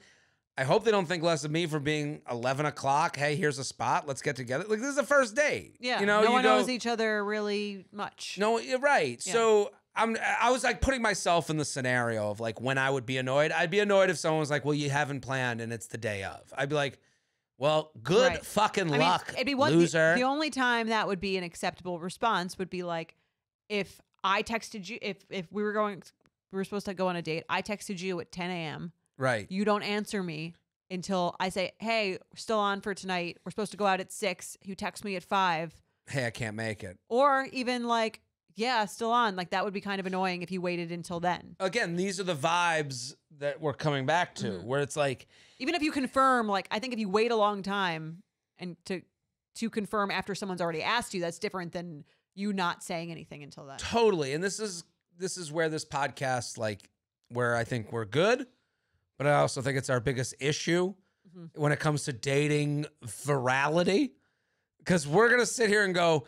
I hope they don't think less of me for being eleven o'clock. Hey, here's a spot. Let's get together. Like this is the first date. Yeah. you know no you one knows each other really much. No, you're right. Yeah. So I'm I was like putting myself in the scenario of like when I would be annoyed. I'd be annoyed if someone was like, "Well, you haven't planned and it's the day of." I'd be like, "Well, good Right. fucking I mean, luck, it'd be one. the- loser." The, only time that would be an acceptable response would be like if I texted you if if we were going we were supposed to go on a date. I texted you at 10 a.m. right. You don't answer me until I say, "Hey, we're still on for tonight. We're supposed to go out at six. You text me at five, Hey, I can't make it. or even like, "Yeah, still on." Like that would be kind of annoying if you waited until then. again, these are the vibes that we're coming back to, Mhm. where it's like, Even if you confirm, like I think if you wait a long time and to to confirm after someone's already asked you, that's different than you not saying anything until then. totally. And this is this is where this podcast, like, where I think we're good, but I also think it's our biggest issue Mhm. when it comes to dating virality, because we're gonna sit here and go.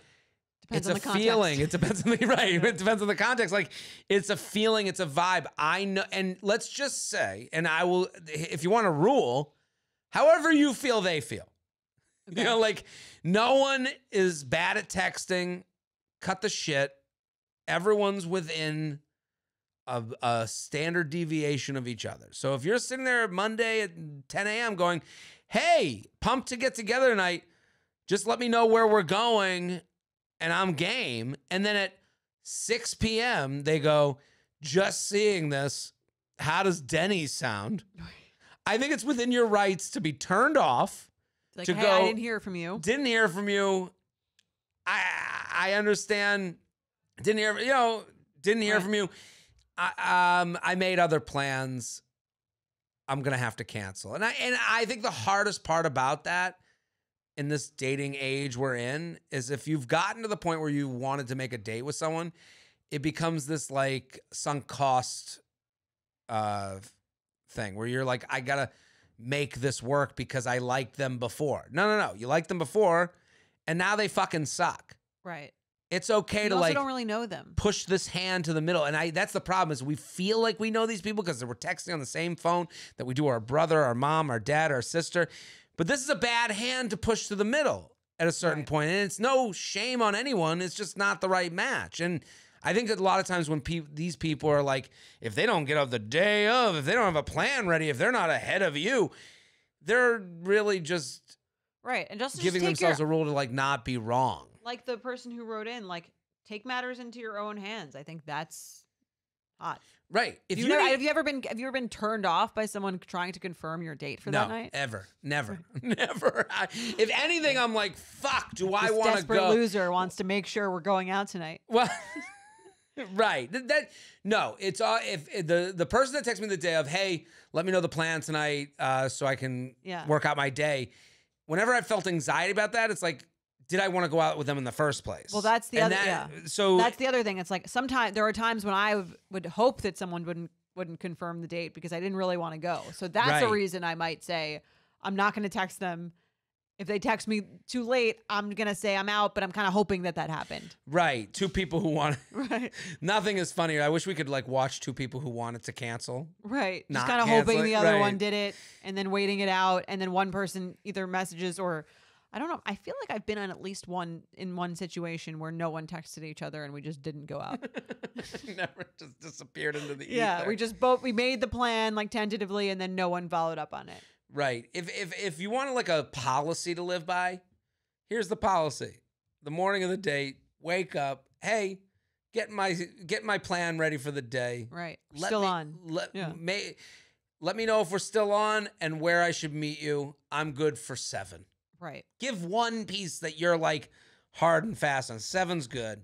Depends it's a the context. feeling. It depends on the right. It depends on the context. Like it's a feeling. It's a vibe. I know. And let's just say, and I will, if you want to rule, however you feel, they feel. Okay. You know, like no one is bad at texting. Cut the shit. Everyone's within a, a standard deviation of each other. So if you're sitting there Monday at 10 a.m. going, hey, pumped to get together tonight, just let me know where we're going and I'm game. And then at 6 p.m., they go, just seeing this, how does Denny sound? I think it's within your rights to be turned off like, to hey, go- I didn't hear from you. didn't hear from you. I I understand. Didn't hear. You know. Didn't hear Right. from you. I um I made other plans. I'm gonna have to cancel. And I and I think the hardest part about that in this dating age we're in is if you've gotten to the point where you wanted to make a date with someone, it becomes this like sunk cost uh thing where you're like, I gotta make this work because I liked them before. No, no, no. You liked them before, and now they fucking suck. Right. It's okay You to like don't really know them. push this hand to the middle. And I that's the problem is we feel like we know these people because we're texting on the same phone that we do our brother, our mom, our dad, our sister. But this is a bad hand to push to the middle at a certain Right. point. And it's no shame on anyone. It's just not the right match. And I think that a lot of times when peop these people are like, if they don't get up the day of, if they don't have a plan ready, if they're not ahead of you, they're really just Right. And just, just giving take themselves your, a rule to like not be wrong. like the person who wrote in, like take matters into your own hands. I think that's hot. Right. If you you never, have you ever been have you ever been turned off by someone trying to confirm your date for no, that night? ever, never, never. I, if anything, I'm like, fuck. Do I want to desperate go? loser wants to make sure we're going out tonight. Well, right. That, that- no. It's all if, if the the person that texts me the day of, hey, let me know the plan tonight, uh, so I can Yeah. work out my day. Whenever I felt anxiety about that, it's like, did I want to go out with them in the first place? Well, that's the And other- that- yeah. So That's the other thing. It's like sometimes there are times when I would hope that someone wouldn't wouldn't confirm the date because I didn't really want to go. So that's a reason I might say I'm not going to text them. If they text me too late, I'm going to say I'm out, but I'm kind of hoping that that happened. right, two people who want Right. nothing is funnier. I wish we could like watch two people who wanted to cancel. Right. Just kind of hoping the other one did it and then waiting it out. And then one person either messages or I don't know. I feel like I've been on at least one in one situation where no one texted each other and we just didn't go out. Never just disappeared into the yeah. ether. We just both, we made the plan like tentatively and then no one followed up on it. Right. If if if you want like a policy to live by, here's the policy. The morning of the date, wake up, hey, get my get my plan ready for the day. Right. Let Still me- on. Let Yeah. may, let me know if we're still on and where I should meet you. I'm good for 7. Right. Give one piece that you're like hard and fast on. Seven's good.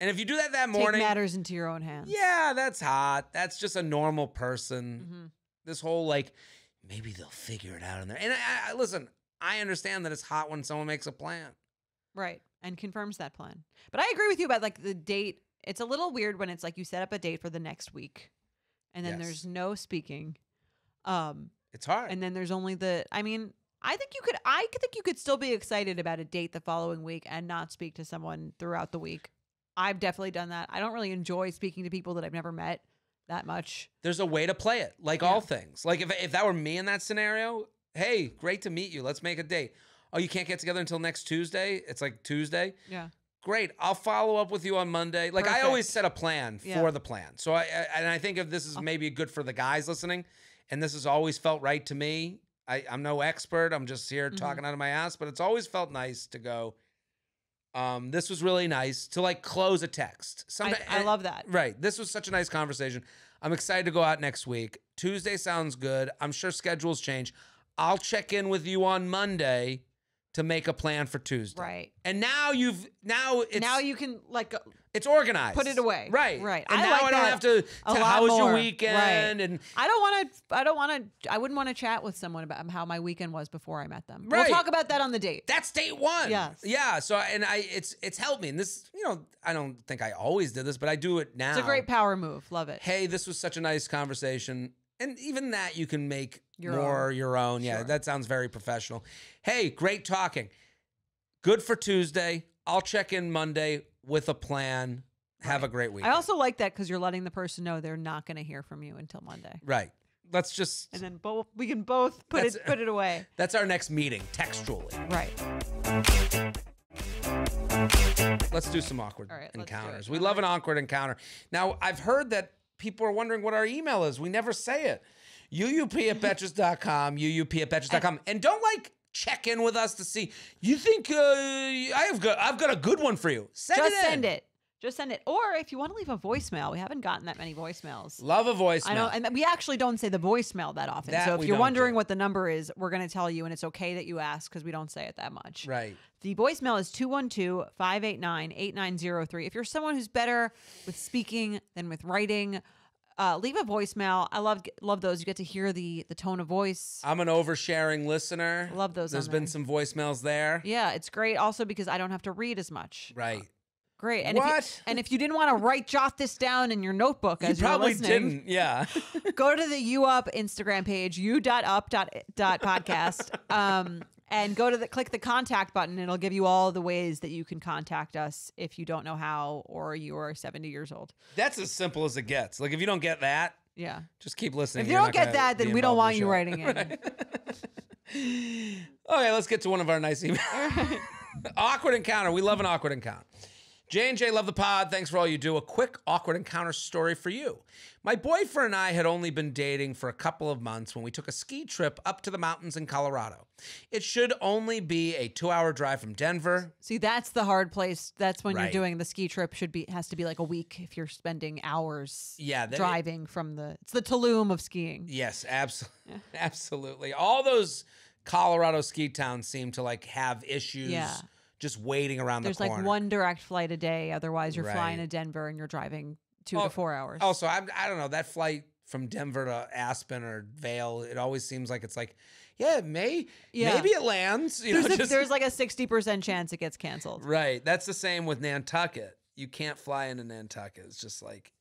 And if you do that that Take morning, matters into your own hands. yeah, that's hot. That's just a normal person hmm this whole like maybe they'll figure it out in there. And I, I listen, I understand that it's hot when someone makes a plan. Right. And confirms that plan. But I agree with you about like the date It's a little weird when it's like you set up a date for the next week, and then Yes. there's no speaking, um, It's hard. and then there's only the. I mean, I think you could. I think you could still be excited about a date the following week and not speak to someone throughout the week. I've definitely done that. I don't really enjoy speaking to people that I've never met that much. There's a way to play it, like all things. Like if if that were me in that scenario, hey, great to meet you. Let's make a date. Oh, you can't get together until next Tuesday? It's like Tuesday. Yeah. Great. I'll follow up with you on Monday. Like I always set a plan Yeah. for the plan. So I, I and I think if this is oh. maybe good for the guys listening, and this has always felt right to me. I, I'm no expert. I'm just here Mhm. talking out of my ass, but it's always felt nice to go. Um, this was really nice to like close a text. I, I love that. Right. This was such a nice conversation. I'm excited to go out next week. Tuesday sounds good. I'm sure schedules change. I'll check in with you on Monday to make a plan for Tuesday. Right. And now you've now it's now you can like it's organized. put it away. Right. Right. And I now like I don't have to lot how was your weekend and I don't want to. I don't want to. I wouldn't want to chat with someone about um, how my weekend was before I met them. Right. We'll talk about that on the date. that's date one. Yes. Yeah. So and I it's it's helped me. And this, you know, I don't think I always did this, but I do it now. It's a great power move. Love it. hey, this was such a nice conversation. And even that you can make Your more own. your own. Yeah, Sure. that sounds very professional. Hey, great talking. Good for Tuesday. I'll check in Monday with a plan. Have a great week. I also like that because you're letting the person know they're not going to hear from you until Monday, right. Let's just and then both we can both put it put it away. that's our next meeting textually. Right. Let's do some awkward right, let's do it. encounters. We love an awkward encounter. Now, I've heard that people are wondering what our email is. We never say it. UUP at betches.com, UUP at betches.com. And don't like check in with us to see. You think uh, I have got I've got a good one for you. Send Just it send it. Just send it. Or if you want to leave a voicemail, we haven't gotten that many voicemails. Love a voicemail. I know, and we actually don't say the voicemail that often. That so if you're wondering do. what the number is, we're going to tell you, and it's okay that you ask because we don't say it that much. right. The voicemail is 212 589 8903. If you're someone who's better with speaking than with writing, uh, leave a voicemail. I love love those. You get to hear the the tone of voice. I'm an oversharing listener. Love those There's been there. some voicemails there. Yeah, it's great also because I don't have to read as much. Right. Great. And If What? you, and if you didn't want to write, jot this down in your notebook You as you're probably didn't. Yeah. go to the U Up Instagram page, u dot up dot dot podcast, um, and go to the click the contact button. It'll give you all the ways that you can contact us if you don't know how or you are 70 years old. That's as simple as it gets. Like if you don't get that, Yeah. just keep listening. If you You're don't get that, then we don't want you writing in. Okay, let's get to one of our nice emails. awkward encounter. We love an awkward encounter. J and J love the pod. Thanks for all you do. A quick awkward encounter story for you. My boyfriend and I had only been dating for a couple of months when we took a ski trip up to the mountains in Colorado. It should only be a two-hour drive from Denver. See, that's the hard place. That's when Right. you're doing the ski trip. Should be has to be like a week if you're spending hours. Yeah, that- driving from the it's the Tulum of skiing. Yes, absolutely, absolutely. All those Colorado ski towns seem to like have issues. Yeah. Just waiting around There's the corner. like one direct flight a day. Otherwise, you're flying to Denver and you're driving two Oh, to four hours. Also, I'm, I don't know that flight from Denver to Aspen or Vail. It always seems like it's like, yeah, it may, Yeah. maybe it lands. You there's, know, a- just there's like a 60% chance it gets canceled. right. That's the same with Nantucket. You can't fly into Nantucket. It's just like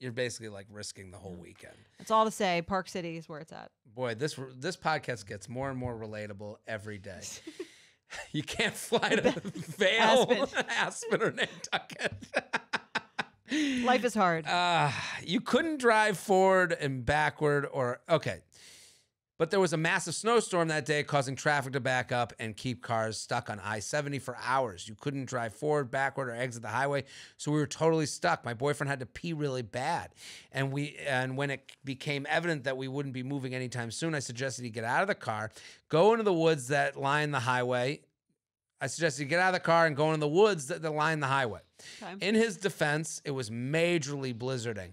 you're basically like risking the whole weekend. That's all to say. Park City is where it's at. Boy, this this podcast gets more and more relatable every day. you can't fly to Vail, Aspen. Aspen, or Nantucket. Life is hard. Uh, you couldn't drive forward and backward or okay. But there was a massive snowstorm that day causing traffic to back up and keep cars stuck on I-70 for hours. You couldn't drive forward, backward or exit the highway, so we were totally stuck. My boyfriend had to pee really bad. And we and when it became evident that we wouldn't be moving anytime soon, I suggested he get out of the car, go into the woods that line the highway. I suggested he get out of the car and go into the woods that, that line the highway. Okay. In his defense, it was majorly blizzarding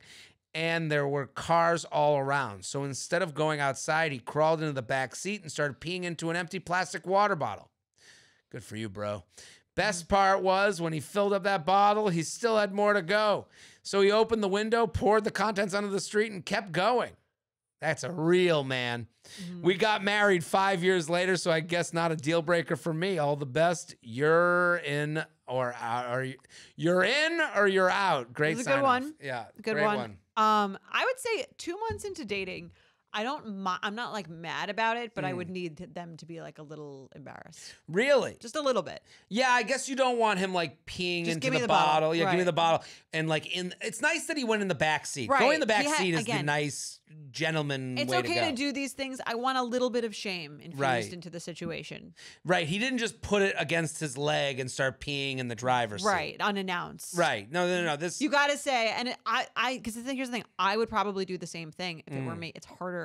and there were cars all around. So instead of going outside, he crawled into the back seat and started peeing into an empty plastic water bottle. Good for you, bro. Best part was when he filled up that bottle, he still had more to go. So he opened the window, poured the contents onto the street, and kept going. That's a real man. Mm-hmm. We got married five years later, so I guess not a deal breaker for me. All the best. You're in or out, or you- you're in or you're out. Great This is a good sign-off. one. Yeah, Good great one. Um, I would say two months into dating, I don't. I'm not like mad about it, but I Mm. would need them to be like a little embarrassed, Really? just a little bit. Yeah, I guess you don't want him like peeing Just into give me the, the bottle. bottle. Yeah, give me the bottle. And like in, it's nice that he went in the back seat. Going in the back had- seat is the nice gentleman It's way okay to to, do these things. I want a little bit of shame infused Right. into the situation, right? He didn't just put it against his leg and start peeing in the driver's seat. right? Unannounced, Right. No, no, no. This. You got to say, and it, I, I, because here's the thing, I would probably do the same thing if it were Mm. me. It's harder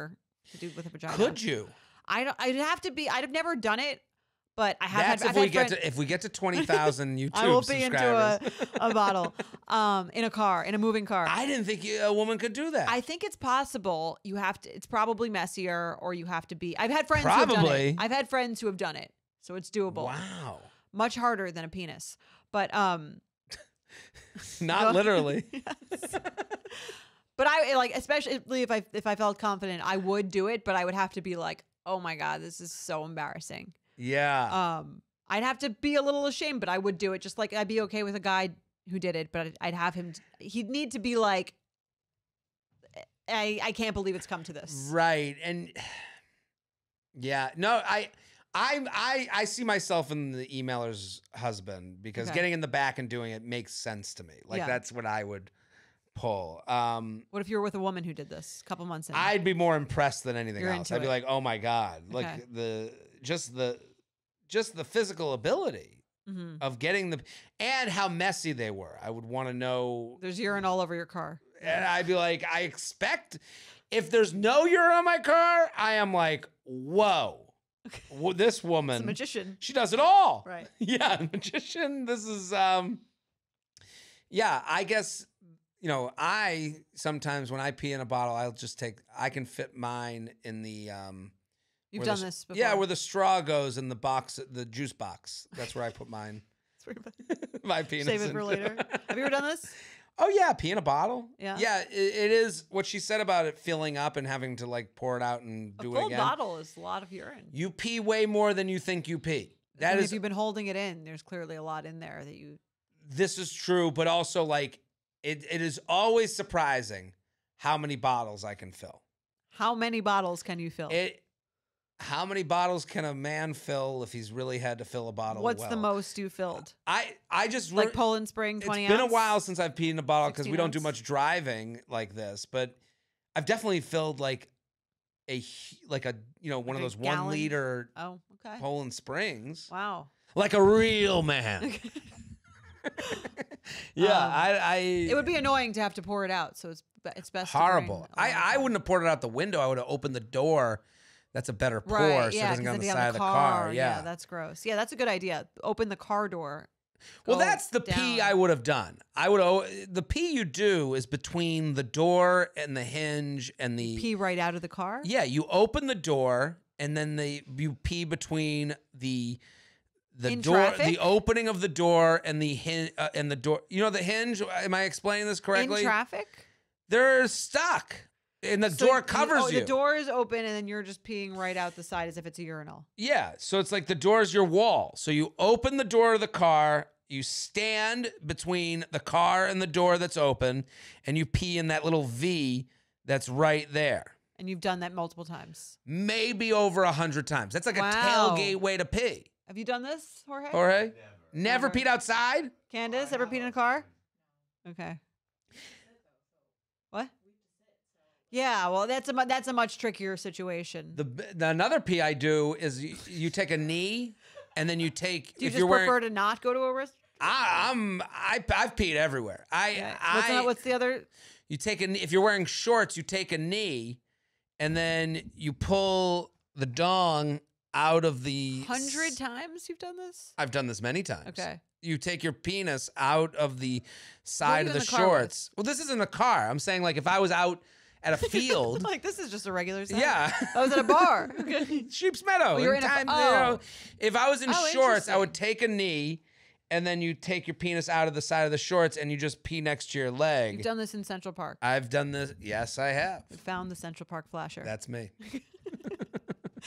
to do with a vagina. could you? I don't. I'd have to be. I'd have never done it, but I have That's had. if I've we get friend- to if we get to twenty thousand YouTube I will be into a, a bottle, um, in a car, in a moving car. I didn't think you- a woman could do that. I think it's possible. You have to. It's probably messier, or you have to be. I've had friends who have done Probably. it. I've had friends who have done it, so it's doable. wow. Much harder than a penis, but um, Not literally. But I like, especially if I if I felt confident, I would do it. But I would have to be like, oh my god, this is so embarrassing. Yeah. Um, I'd have to be a little ashamed, but I would do it. Just like I'd be okay with a guy who did it, but I'd, I'd have him. He'd need to be like, I I can't believe it's come to this. Right. And yeah, no, I I I I see myself in the emailer's husband because Okay. getting in the back and doing it makes sense to me. Like Yeah. that's what I would pull. Um What if you were with a woman who did this a couple months in? I'd be more impressed than anything You're else. I'd be like, "Oh my god." Okay. Like the just the just the physical ability hmm of getting the and how messy they were. I would want to know There's urine all over your car. and I'd be like, I expect if there's no urine on my car, I am like, whoa, this It's a woman, magician, she does it all. right? Yeah, magician. This is, um, yeah, I guess, you know, I sometimes when I pee in a bottle, I'll just take, I can fit mine in the, um, You've done the, this before. Yeah, where the straw goes in the box, the juice box. That's where I put mine. my penis. Save it for later. Have you ever done this? Oh yeah, pee in a bottle. Yeah. yeah. It, it is what she said about it filling up and having to like pour it out and A do it again. bottle is a lot of urine. You pee way more than you think you pee. That is if you've been holding it in, there's clearly a lot in there that you. this is true, but also like it, it is always surprising how many bottles I can fill. How many bottles can you fill? It how many bottles can a man fill if he's really had to fill a bottle? What's the most you filled? I I just Like Poland Spring, it's twenty been a while since I've peed in a bottle because we 16 don't do much driving like this, but I've definitely filled like a like a you know one Like of those one liter Oh, okay. Poland Springs, Wow. like a real man. yeah, Um, I, I It would be annoying to have to pour it out, so it's it's best. horrible. I I wouldn't have poured it out the window. I would have opened the door. That's a better pour, Right, so yeah, it doesn't go on the side of the car. Yeah. that's gross. Yeah, that's a good idea. Open the car door. Well, that's the pee. I would have done. I would the pee you do is between the door and the hinge and the Pee right out of the car. Yeah, you open the door and then the you pee between the the In door traffic? the opening of the door and the hinge uh, and the door. You know the hinge, am I explaining this correctly? In traffic. They're stuck. And the So door you- covers oh, you. The door is open, and then you're just peeing right out the side as if it's a urinal. Yeah, so it's like the door is your wall. So you open the door of the car, you stand between the car and the door that's open, and you pee in that little V that's right there. And you've done that multiple times. Maybe over a hundred times. That's like Wow. a tailgate way to pee. Have you done this, Jorge? Jorge? Never, Never. peed outside? Candace, ever peed in a car? Okay. What? Yeah, well, that's a mu- that's a much trickier situation. The, the another pee I do is you, you take a knee, and then you take Do you if just you're prefer wearing. to not go to a rest? I, I'm I I've peed everywhere. I Yeah. I What's, the, what's the other? You take a knee- if you're wearing shorts, you take a knee, and then you pull the dong out of the Hundred times you've done this? I've done this many times. Okay. You take your penis out of the side of the, the shorts. Well, this isn't a car. I'm saying like if I was out at a field. like this is just a regular. Set. yeah. I was at a bar. Okay. Sheep's Meadow. Oh, you're in in a- time, you oh. know, if I was in Oh, shorts, I would take a knee and then you take your penis out of the side of the shorts and you just pee next to your leg. You've done this in Central Park. I've done this. Yes, I have. We found the Central Park flasher. That's me.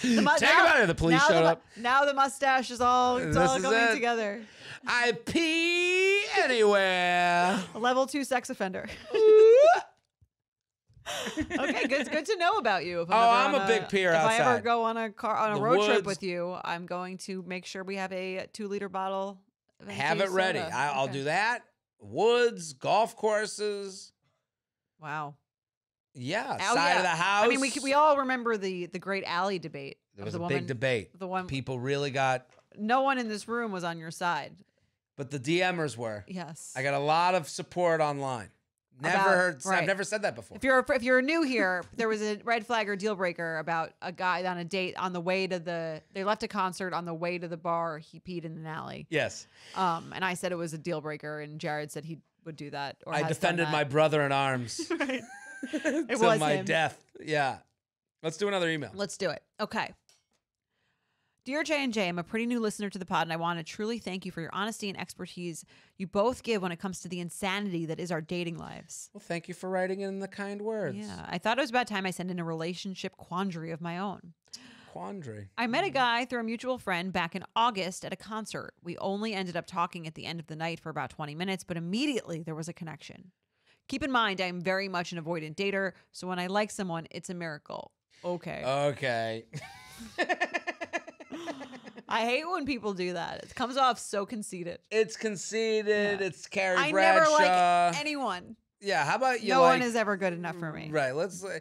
The mu- Take him out of. The police now showed the up. Now the mustache is all it's This all coming it. together. I pee anywhere. A level two sex offender. okay, good. Good to know about you. If Oh, I'm a big peer If I ever go on a car on a The road trip with you, I'm going to make sure we have a two liter bottle. Have it ready. I, I'll Okay. do that. Woods, golf courses. Wow. Yeah, Oh, side yeah. of the house. I mean, we we all remember the the great alley debate. There was the a woman, big debate. The one People really got, no one in this room was on your side. but the DMers were. Yes. I got a lot of support online. Never About- heard. right. I've never said that before. If you're if you're new here, there was a red flag or deal breaker about a guy on a date on the way to the. They left a concert on the way to the bar. He peed in an alley. yes, Um, and I said it was a deal breaker, and Jared said he would do that. Or I defended my brother in arms Right. it was my him. death. Yeah. Let's do another email. Let's do it. Okay. Dear J and J, I'm a pretty new listener to the pod, and I want to truly thank you for your honesty and expertise you both give when it comes to the insanity that is our dating lives. Well, thank you for writing in the kind words. Yeah, I thought it was about time I sent in a relationship quandary of my own. Quandary. I met a hmm. guy through a mutual friend back in August at a concert. We only ended up talking at the end of the night for about 20 minutes, but immediately there was a connection. Keep in mind, I'm very much an avoidant dater, so when I like someone, it's a miracle. Okay. Okay. I hate when people do that. It comes off so conceited. it's conceited. Yeah. It's Carrie I Bradshaw. never like anyone. yeah. How about you? no like, one is ever good enough for me. Right. Let's. uh,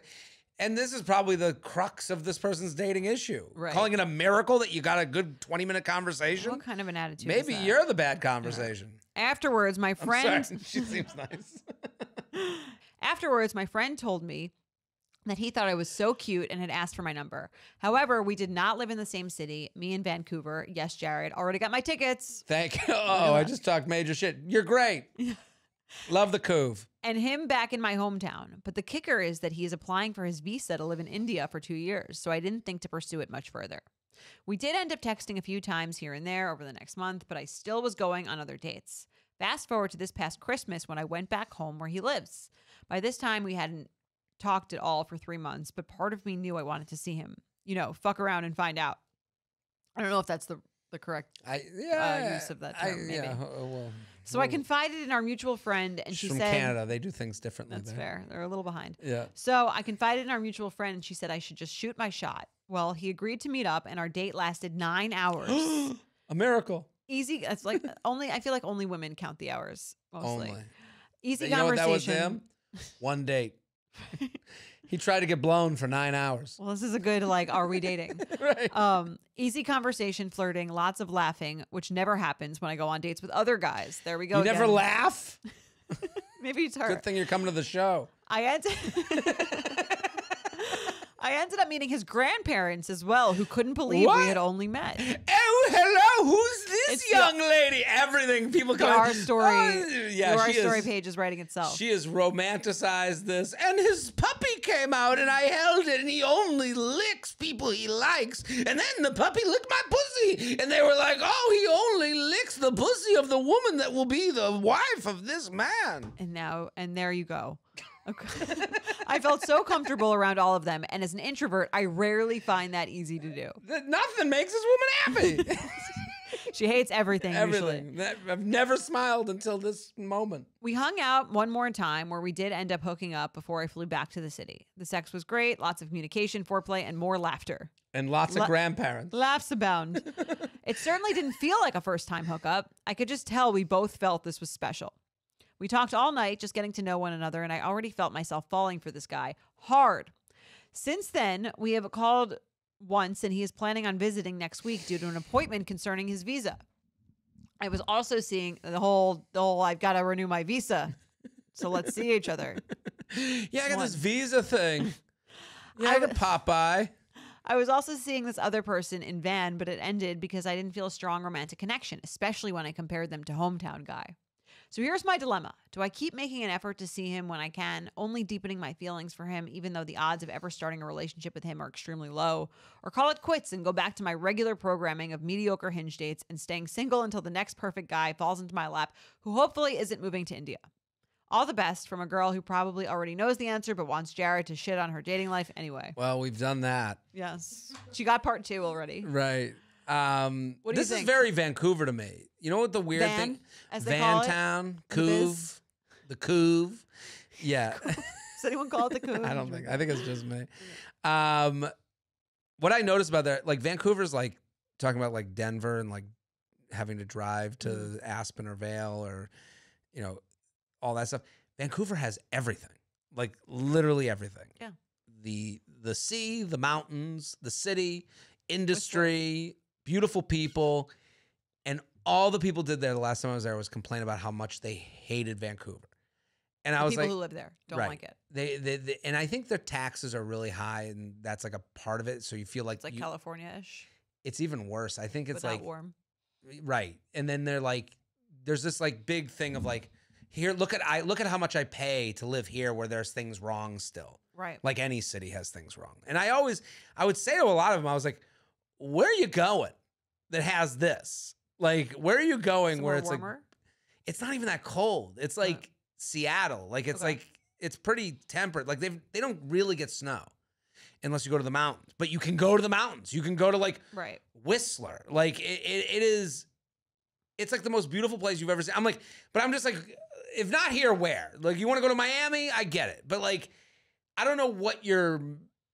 And this is probably the crux of this person's dating issue. Right. Calling it a miracle that you got a good 20 minute conversation. What kind of an attitude? is Maybe you're the bad conversation. Afterwards, my friend. She seems nice. Afterwards, my friend told me that he thought I was so cute and had asked for my number. However, we did not live in the same city. Me in Vancouver. Yes, Jared. Already got my tickets. Thank you. Oh, I just talked major shit. You're great. Love the couve. And him back in my hometown. But the kicker is that he is applying for his visa to live in India for two years. So I didn't think to pursue it much further. We did end up texting a few times here and there over the next month, but I still was going on other dates. Fast forward to this past Christmas when I went back home where he lives. By this time, we hadn't talked at all for three months, but part of me knew I wanted to see him. You know, fuck around and find out. I don't know if that's the the correct. I yeah. use of that I- term, maybe. Yeah, uh, well, So I confided in our mutual friend, and she from said, Canada. They do things differently. "That's there. fair. They're a little behind." Yeah. So I confided in our mutual friend, and she said I should just shoot my shot. Well, he agreed to meet up, and our date lasted nine hours. a miracle. Easy. It's like only. I feel like only women count the hours mostly. Only. Easy You know what that was conversation. him? One date. he tried to get blown for nine hours. Well, this is a good like. Are we dating? right. Um, easy conversation, flirting, lots of laughing, which never happens when I go on dates with other guys. There we go. you never laugh? Maybe it's her. Good thing you're coming to the show. I ended. I ended up meeting his grandparents as well, who couldn't believe What? we had only met. Oh, hello. Who's this It's the- young lady? Everything. People The come. Our Story, Oh, yeah, Our Story is, page is writing itself. She has romanticized this, and his puppy came out, and I held it, and he only licks people he likes, and then the puppy licked my pussy, and they were like, "Oh, he only licks the pussy of the woman that will be the wife of this man." and now, and there you go. Okay. I felt so comfortable around all of them, and as an introvert, I rarely find that easy to do. Th- Nothing makes this woman happy. She hates everything. Everything. That- I've never smiled until this moment. We hung out one more time where we did end up hooking up before I flew back to the city. The sex was great, lots of communication, foreplay, and more laughter. And lots of La- grandparents. Laughs abound. it certainly didn't feel like a first time hookup. I could just tell we both felt this was special. We talked all night, just getting to know one another, and I already felt myself falling for this guy hard. Since then, we have called once, and he is planning on visiting next week due to an appointment concerning his visa. I was also seeing the whole, the whole I've got to renew my visa. So let's see each other. Yeah, I got this visa thing. Yeah, I got w- Popeye. I was also seeing this other person in van, but it ended because I didn't feel a strong romantic connection, especially when I compared them to hometown guy. So here's my dilemma. Do I keep making an effort to see him when I can, only deepening my feelings for him, even though the odds of ever starting a relationship with him are extremely low? Or call it quits and go back to my regular programming of mediocre hinge dates and staying single until the next perfect guy falls into my lap who hopefully isn't moving to India? All the best from a girl who probably already knows the answer but wants Jared to shit on her dating life anyway. Well, we've done that. Yes. She got part two already. Right. Um, What do you this is very Vancouver to me. You know what the weird Van, thing? as they call it Vantown, the biz. Couve, the Couve. Yeah. Does anyone call it the coup? I don't think. I think it's just me. Um, what I noticed about that, like Vancouver's, like talking about like Denver and like having to drive to Mhm. Aspen or Vail or you know all that stuff. Vancouver has everything, like literally everything. Yeah. The the sea, the mountains, the city, industry, beautiful people, and all the people did there the last time I was there was complain about how much they hated Vancouver. And I The was people like, who live there don't right. like it. they, they, they and I think their taxes are really high, and that's like a part of it. So you feel like, It's like you- California-ish, it's even worse. I think it's not like warm. right, and then they're like, there's this like big thing of like, here, look at I look at how much I pay to live here, where there's things wrong still. Right. Like any city has things wrong, and I always I would say to a lot of them, I was like, where are you going that has this? Like, where are you going where it's like it's not even that cold. It's like Seattle. Like it's Okay. like it's pretty temperate. Like they they don't really get snow unless you go to the mountains. But you can go to the mountains. You can go to like right. Whistler. Like it, it, it is it's like the most beautiful place you've ever seen. I'm like, but I'm just like if not here, where? Like you want to go to Miami? I get it. But like I don't know what your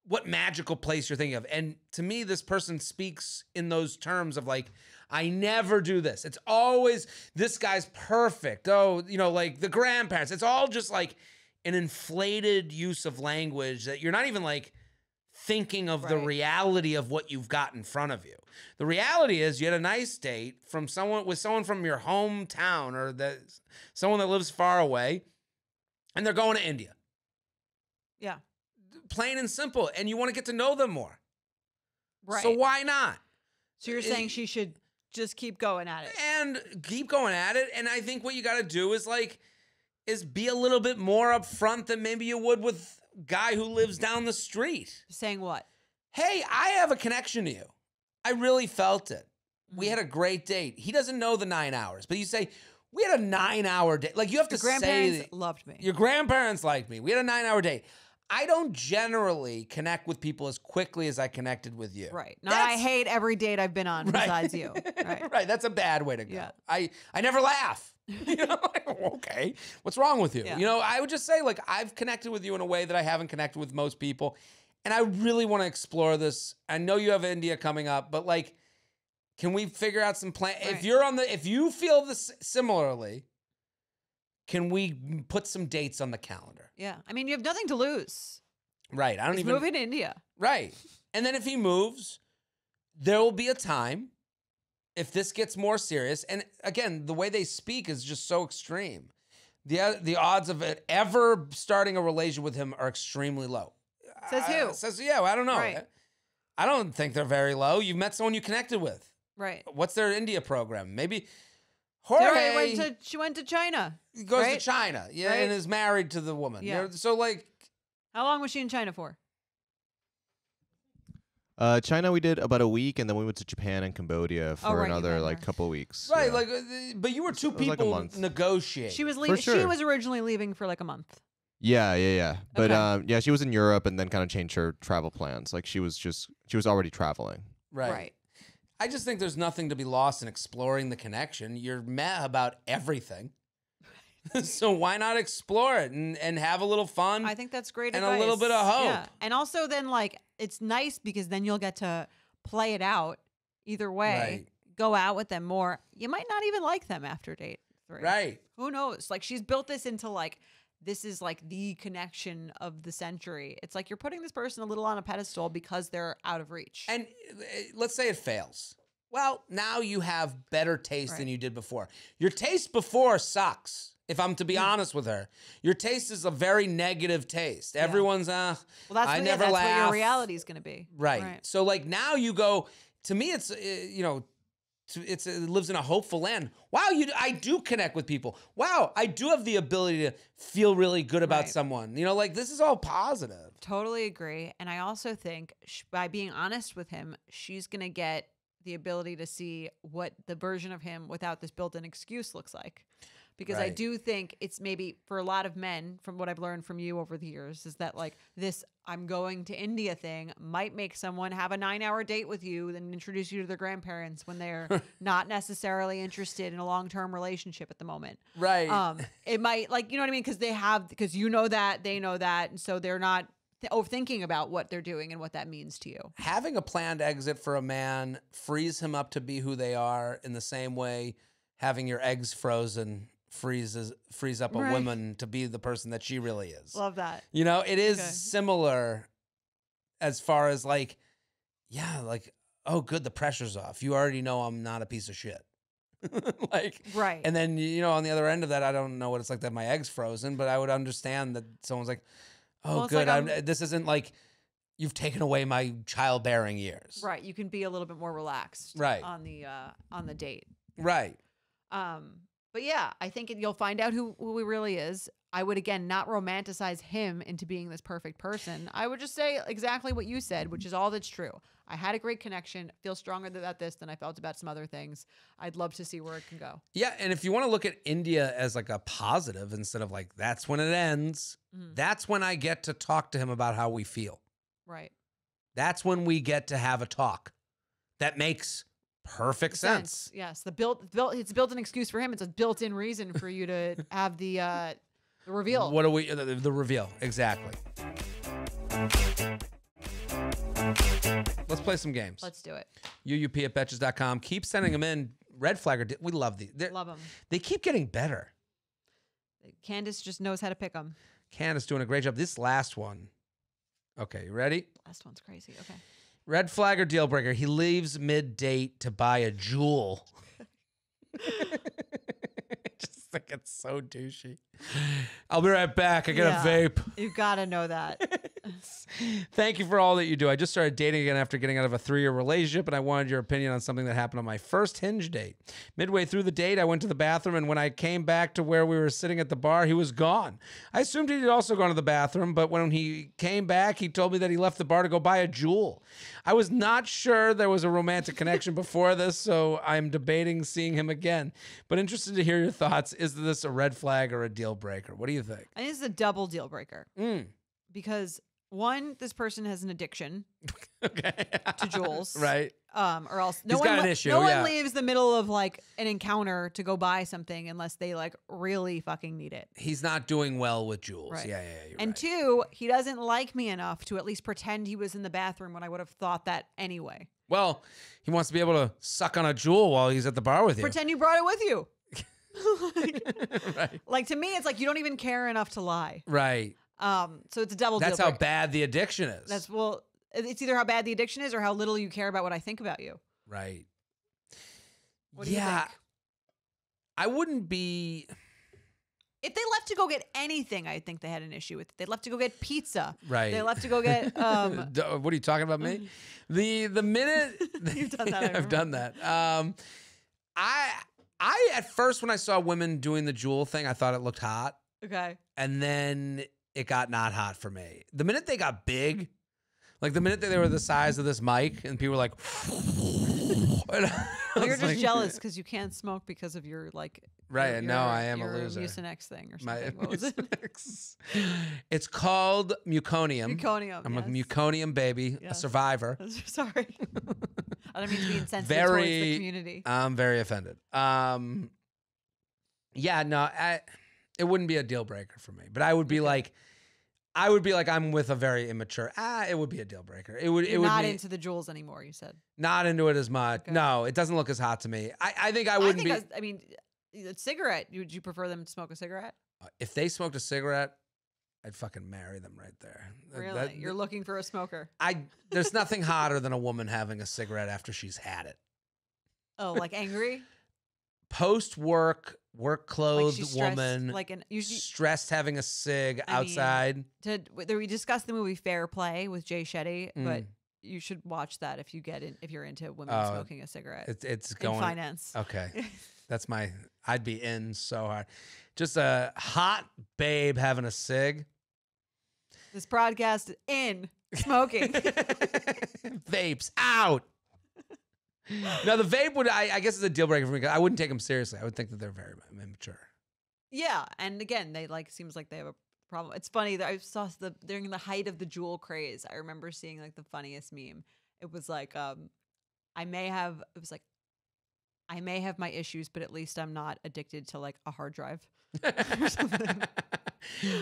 what magical place you're thinking of. And to me, this person speaks in those terms of like, I never do this. It's always this guy's perfect. Oh, you know, like the grandparents. It's all just like an inflated use of language that you're not even like thinking of the reality of what you've got in front of you. The reality is you had a nice date from someone with someone from your hometown or the someone that lives far away and they're going to India. Yeah. Plain and simple and you want to get to know them more. Right. So why not? So you're it- saying she should just keep going at it. and keep going at it. And I think what you got to do is like, is be a little bit more upfront than maybe you would with guy who lives down the street. Saying what? Hey, I have a connection to you. I really felt it. We mm. had a great date. He doesn't know the nine hours, but you say we had a nine hour date. Like you have Your to grandparents say loved me. your grandparents liked me. We had a nine hour date. I don't generally connect with people as quickly as I connected with you. Right. Not I hate every date I've been on Right. besides you. Right. right. That's a bad way to go. Yeah. I I never laugh. you know, like, okay, what's wrong with you? Yeah. You know, I would just say like I've connected with you in a way that I haven't connected with most people, and I really want to explore this. I know you have India coming up, but like, can we figure out some plan? If you're on the, if you feel this similarly, can we put some dates on the calendar? Yeah. I mean, you have nothing to lose. Right. I don't He's even moving to India. Right. And then if he moves, there will be a time if this gets more serious. And again, the way they speak is just so extreme. The the odds of it ever starting a relation with him are extremely low. Says Uh, who? says yeah. I don't know. Right. I don't think they're very low. You've met someone you connected with. Right. What's their India program? Maybe Jorge Jorge went to she went to China. He goes right? to China, yeah, Right? and is married to the woman. Yeah. Yeah. So like, How long was she in China for? Uh, China, we did about a week, and then we went to Japan and Cambodia for Oh, right, another like couple weeks. right, yeah. like, uh, but you were two It was like a people month. negotiating. She was leaving. She was originally leaving for like a month. yeah, yeah, yeah. But Okay. um, yeah, she was in Europe, and then kind of changed her travel plans. Like she was just she was already traveling. Right. Right. I just think there's nothing to be lost in exploring the connection. You're mad about everything. so why not explore it and, and have a little fun? I think that's great And a little bit of hope. Yeah. And also then like it's nice because then you'll get to play it out either way. Right. Go out with them more. You might not even like them after date three. right. Who knows? Like she's built this into like this is like the connection of the century. It's like you're putting this person a little on a pedestal because they're out of reach. And uh, let's say it fails. Well, now you have better taste than you did before. Your taste before sucks. If I'm to be honest with her, your taste is a very negative taste. Everyone's uh well, that's I what, yeah, never that's what your reality is going to be. Right. So like now you go to me it's uh, you know It's, it lives in a hopeful land. Wow, you I do connect with people. Wow, I do have the ability to feel really good about Right. someone. You know, like this is all positive. Totally agree. And I also think sh- by being honest with him, she's going to get the ability to see what the version of him without this built in excuse looks like. Because I do think it's maybe for a lot of men, from what I've learned from you over the years, is that like this I'm going to India thing might make someone have a nine hour date with you and introduce you to their grandparents when they're not necessarily interested in a long term relationship at the moment. Right. um it might like you know what i mean? Because they have because you know that they know that and so they're not th- overthinking about what they're doing and what that means to you. Having a planned exit for a man frees him up to be who they are in the same way having your eggs frozen freezes frees up a Right. woman to be the person that she really is. love that You know, it is Okay. similar as far as like, yeah, like, oh, good, the pressure's off. You already know I'm not a piece of shit. like, right and then you know, on the other end of that, I don't know what it's like that my eggs frozen, but I would understand that someone's like, oh, Well, good, like I'm, I'm- this isn't like you've taken away my childbearing years. right you can be a little bit more relaxed Right. on the uh on the date Right. Um, but yeah, I think you'll find out who, who he really is. I would again not romanticize him into being this perfect person. I would just say exactly what you said, which is all that's true. I had a great connection, feel stronger about this than I felt about some other things. I'd love to see where it can go. Yeah, and if you want to look at India as like a positive instead of like that's when it ends, Mhm. that's when I get to talk to him about how we feel. Right. That's when we get to have a talk. That makes perfect sense. Yes. The built built it's built an excuse for him. It's a built-in reason for you to have the uh the reveal. What are we the, the reveal exactly? Let's play some games. Let's do it. UUP at betches.com. Keep sending them in. Red flag Flagger, we love these. They're- Love him. They keep getting better. Candace just knows how to pick them. Candace doing a great job. This last one. Okay, you ready? Last one's crazy. Okay. Red flag or deal breaker. He leaves mid date to buy a Juul. Just think it's so douchey. I'll be right back. I got Yeah. a vape. You gotta know that. Thank you for all that you do. I just started dating again after getting out of a three year relationship, and I wanted your opinion on something that happened on my first hinge date. Midway through the date, I went to the bathroom, and when I came back to where we were sitting at the bar, he was gone. I assumed he'd also gone to the bathroom, but when he came back, he told me that he left the bar to go buy a Juul. I was not sure there was a romantic connection before this, so I'm debating seeing him again. But interested to hear your thoughts. Is this a red flag or a deal breaker? What do you think? I think is a double deal breaker Mm, because one, this person has an addiction okay. to Juuls, right. Um, or else no He's one got an issue, no yeah. one leaves the middle of like an encounter to go buy something unless they like really fucking need it. He's not doing well with Juuls. Right. Yeah, yeah, yeah. And right. two, he doesn't like me enough to at least pretend he was in the bathroom when I would have thought that anyway. well, he wants to be able to suck on a Juul while he's at the bar with you. Pretend you brought it with you. like, right. like, to me, it's like you don't even care enough to lie. Right. Um, so it's a double. That's how bad the addiction is. That's well, it's either how bad the addiction is or how little you care about what I think about you. right. What do you yeah. I wouldn't be If they left to go get anything, I think they had an issue with it. They left to go get pizza. right. They left to go get um what are you talking about me? The the minute You've done that, I've done that. Um I I at first when I saw women doing the Juul thing, I thought it looked hot. okay. and then it got not hot for me. The minute they got big, like the minute that they were the size of this mic, and people were like, you're just like- jealous because you can't smoke because of your like Right, your- and no, I am a your loser. Mucinex thing or My something. what was it? It's called meconium. Meconium. I'm yes. a meconium baby, a survivor. Sorry. I don't mean to be insensitive towards Very- the community. I'm very offended. Um, yeah, no, I, it wouldn't be a deal breaker for me, but I would be Okay. like, I would be like, I'm with a very immature. Ah, it would be a deal breaker. It would. You're it would not into the Juuls anymore. You said. Not into it as much. Okay. No, it doesn't look as hot to me. I, I think I I, wouldn't think be. I, I mean, a cigarette. Would you prefer them to smoke a cigarette? if they smoked a cigarette, I'd fucking marry them right there. Really? that- You're looking for a smoker. I. There's nothing hotter than a woman having a cigarette after she's had it. Oh, like angry? Post work, work like clothed she's stressed, woman, Like an usually stressed having a cig I mean, outside. to we discussed the movie Fair Play with Jay Shetty, but Mm. you should watch that if you get in if you're into women Oh, smoking a cigarette It's it's in going. finance. Okay, that's my. I'd be in so hard. Just a hot babe having a cig. This broadcast in smoking. Vapes out. now the vape would I, I guess is a deal breaker for me. 'cause I wouldn't take them seriously. I would think that they're very immature. yeah, and again, they like seems like they have a problem. It's funny that I saw the during the height of the Juul craze. I remember seeing like the funniest meme. It was like, um, I may have. It was like, I may have my issues, but at least I'm not addicted to like a hard drive.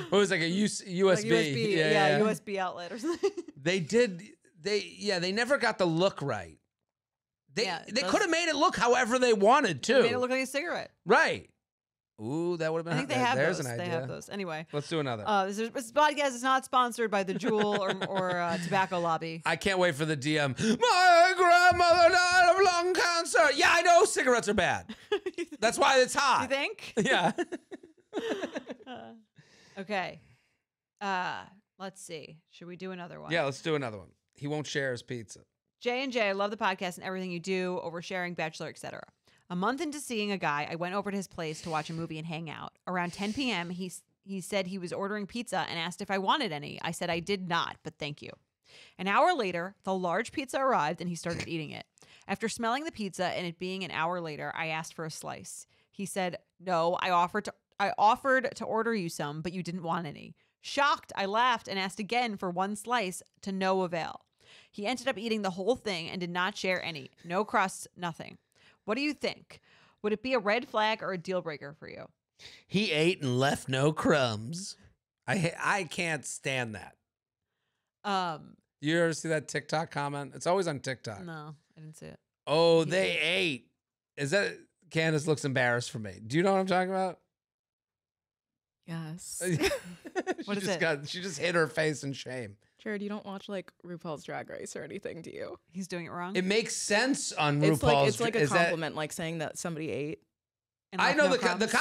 What was it, like a US, USB? Like USB, yeah, USB outlet or something. They did. They yeah. They never got the look right. They Yeah, they could have made it look however they wanted to. Made it look like a cigarette. right. Ooh, that would have been. I think they have There's those. an They have those. Anyway, Let's do another. uh, this, is- this podcast is not sponsored by the Juul or, or uh, Tobacco Lobby. I can't wait for the DM. My grandmother died of lung cancer. Yeah, I know cigarettes are bad. That's why it's hot. You think? Yeah. Uh, okay. Uh, let's see. Should we do another one? yeah, let's do another one. He won't share his pizza. J and J, I love the podcast and everything you do, oversharing, Bachelor, etc. A month into seeing a guy, I went over to his place to watch a movie and hang out. Around 10 p.m., he he said he was ordering pizza and asked if I wanted any. I said I did not, but thank you. An hour later, the large pizza arrived and he started eating it. After smelling the pizza and it being an hour later, I asked for a slice. He said, "No, I offered to I offered to order you some, but you didn't want any." Shocked, I laughed and asked again for one slice to no avail. He ended up eating the whole thing and did not share any. No crusts, nothing. What do you think? Would it be a red flag or a deal breaker for you? He ate and left no crumbs. I I can't stand that. Um, You ever see that TikTok comment? It's always on TikTok. no, I didn't see it. Oh, He they ate. Is that Candace looks embarrassed for me? Do you know what I'm talking about? Yes. she What is just it? Got, she just hid her face in shame. Jared, you don't watch like RuPaul's Drag Race or anything, do you? He's doing it wrong. It makes sense on It's RuPaul's. like it's like a is that- compliment, like saying that somebody ate. And I know no the co- the crumbs?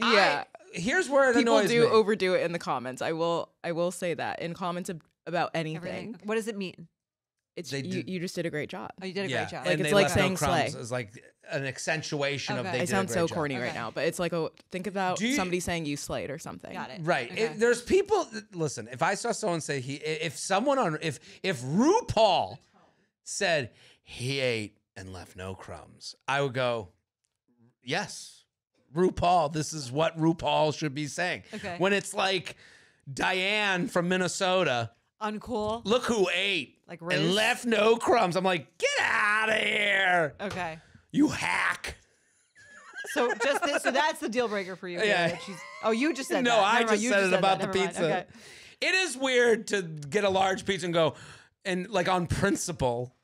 con. Yeah. here's where it People do me. overdo it in the comments. I will I will say that in comments ab- about anything. Everything. What does it mean? It's They you, did- you just did a great job. Oh, you did a yeah, great job. Like, and it's they like left no saying crumbs slay. is like an accentuation of Okay. they I I did sound a so great job. corny right Okay. now, but it's like a think about you- somebody saying you slayed or something. Got it. Right. Okay. If there's people. Listen, if I saw someone say he, if someone on, if if RuPaul said he ate and left no crumbs, I would go, yes, RuPaul. This is what RuPaul should be saying. Okay. When it's like Diane from Minnesota, Uncool. look who ate Like Riz? and left no crumbs. I'm like, get out of here, Okay. you hack. So just this, so that's the deal breaker for you. Gary, Yeah. she's- oh, you just said no, that. I just you said it about the pizza. Okay. It is weird to get a large pizza and go, and like on principle.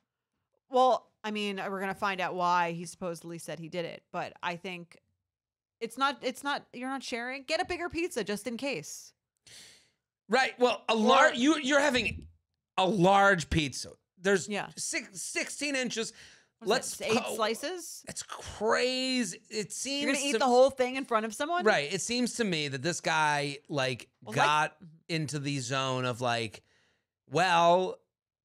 Well, I mean, we're gonna find out why he supposedly said he did it, but I think it's not. It's not. You're not sharing. Get a bigger pizza just in case. Right. Well, a large you you're having a large pizza. There's Yeah. six, 16 inches. Let's that, eight po- slices. It's crazy. It seems You're gonna eat to- the whole thing in front of someone, Right. It seems to me that this guy like Well, like- got mm-hmm. into the zone of like, well,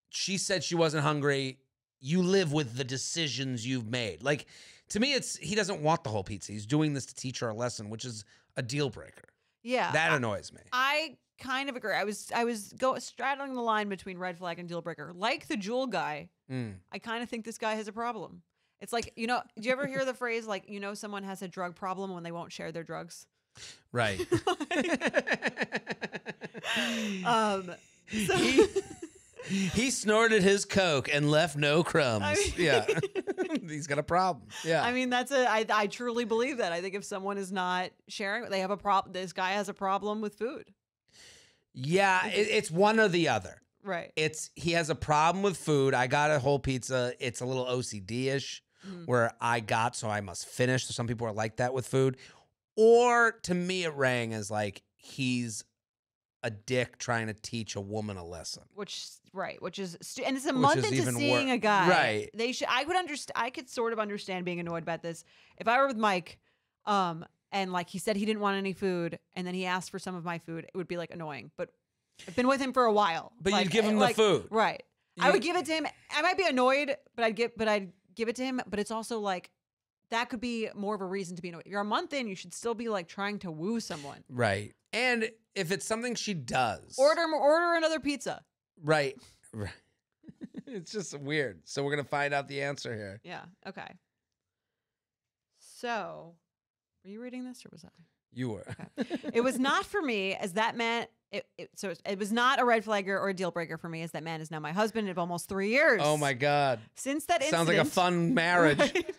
she said she wasn't hungry. You live with the decisions you've made. Like to me, it's he doesn't want the whole pizza. He's doing this to teach her a lesson, which is a deal breaker. Yeah. That annoys me. I kind of agree. I was I was go straddling the line between red flag and deal breaker. Like the Juul guy, Mm. I kind of think this guy has a problem. It's like you know. Do you ever hear the phrase like you know someone has a drug problem when they won't share their drugs? Right. Um. So, he, he snorted his coke and left no crumbs. I mean- yeah, he's got a problem. Yeah, I mean, that's a. I I truly believe that. I think if someone is not sharing, they have a problem. This guy has a problem with food. Yeah, it, it's one or the other. Right. It's he has a problem with food. I got a whole pizza. It's a little OCD ish, Mhm. where I got so I must finish. So some people are like that with food, or to me it rang as like he's a dick trying to teach a woman a lesson. Which right, which is and it's a Which month into seeing a guy. Right. They should. I would understand. I could sort of understand being annoyed about this if I were with Mike, um, and like he said he didn't want any food, and then he asked for some of my food. It would be like annoying. But I've been with him for a while. But you'd Like, give I- him the like- food. right? I would give it to him. I might be annoyed, but I'd give but I'd give it to him. But it's also like that could be more of a reason to be annoyed. You're a month in, you should still be like trying to woo someone. Right. And if it's something she does, Order order another pizza. Right. Right. it's just weird. So we're gonna find out the answer here. Yeah. Okay. So were you reading this or was I? You were. it was not for me as that meant it, it, so it was not a red flagger or a deal breaker for me as that man is now my husband of almost three years. Oh my God. Since that incident Sounds like a fun marriage. Right?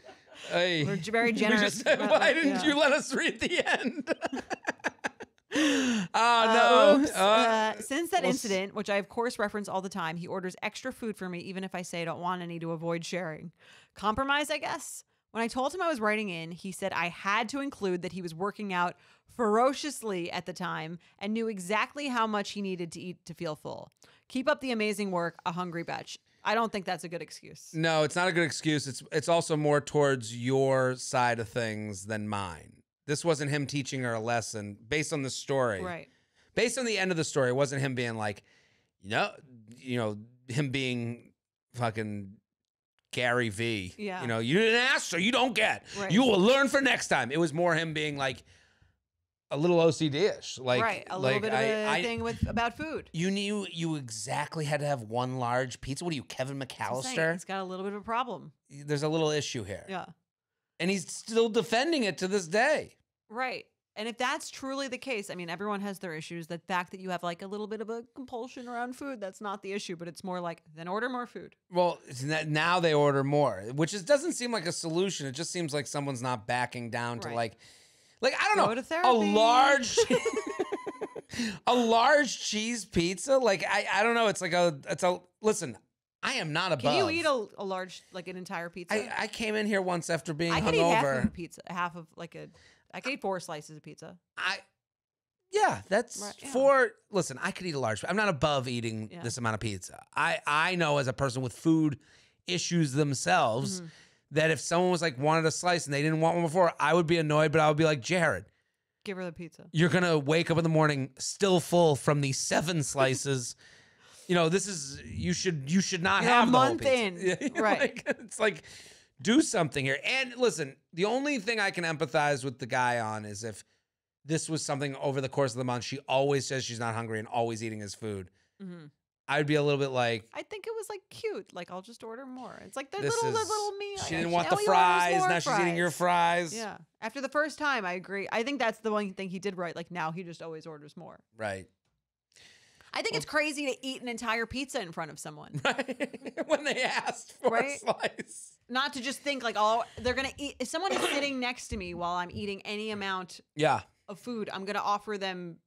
Hey. We're very We generous. just said, why didn't yeah. you let us read the end? oh Uh, no. Uh, Uh, since that well, incident, which I of course reference all the time, he orders extra food for me, even if I say I don't want any to avoid sharing. Compromise, I guess. When I told him I was writing in, he said I had to include that he was working out ferociously at the time and knew exactly how much he needed to eat to feel full. Keep up the amazing work, a hungry betch. I don't think that's a good excuse. no, it's not a good excuse. It's it's also more towards your side of things than mine. This wasn't him teaching her a lesson based on the story. Right. based on the end of the story, it wasn't him being like, you know, you know, him being fucking Gary V. Yeah. You know, you didn't ask, so you don't get. Right. You will learn for next time. It was more him being like a little OCD-ish. Like, right. A little like bit of a I- thing with about food. You knew you exactly had to have one large pizza. What are you, Kevin That's what I'm saying. McAllister? It's got a little bit of a problem. There's a little issue here. Yeah. And he's still defending it to this day. Right. And if that's truly the case, I mean, everyone has their issues. The fact that you have like a little bit of a compulsion around food, that's not the issue, but it's more like, then order more food. Well, now they order more, which is, doesn't seem like a solution. It just seems like someone's not backing down to Right. like, like I don't Go know, a large, a large cheese pizza. Like I, I don't know. It's like a, it's a. Listen, I am not above. Can you eat a, a large, like an entire pizza? I, I came in here once after being I eat half of a hungover. pizza, half of like a, I could eat four slices of pizza. I, yeah, that's Right, yeah. for. Listen, I could eat a large. I'm not above eating Yeah. this amount of pizza. I, I know as a person with food issues themselves. Mhm. that if someone was like wanted a slice and they didn't want one before, I would be annoyed, but I would be like, Jared, Give her the pizza. you're gonna wake up in the morning still full from the seven slices. you know, this is you should you should not You're a have the whole month pizza. in, right. like, it's like do something here. And listen, the only thing I can empathize with the guy on is if this was something over the course of the month, she always says she's not hungry and always eating his food. hmm I'd be a little bit like, I think it was like cute. Like I'll just order more. It's like the little, the is little meal. she didn't want oh, the he orders fries. Now she's eating your fries. Yeah. After the first time, I agree. I think that's the one thing he did right. Like now he just always orders more. Right. I think it's crazy to eat an entire pizza in front of someone. Right. when they asked for Right? a slice. Not to just think like, oh, they're gonna eat. If someone is sitting next to me while I'm eating any amount Yeah. of food, I'm gonna offer them.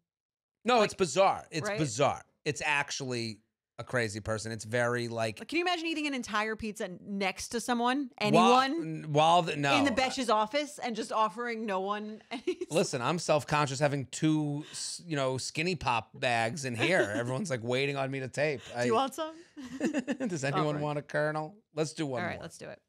No, it's bizarre. It's right? bizarre. It's actually a crazy person. It's very like Like, can you imagine eating an entire pizza next to someone, anyone while, the, no in the betch's office, and just offering no one? Any Listen, I'm self-conscious having two, you know, skinny pop bags in here. Everyone's like waiting on me to tape. Do you want some? Does anyone Offering. want a kernel? Let's do one All right, more. let's do it.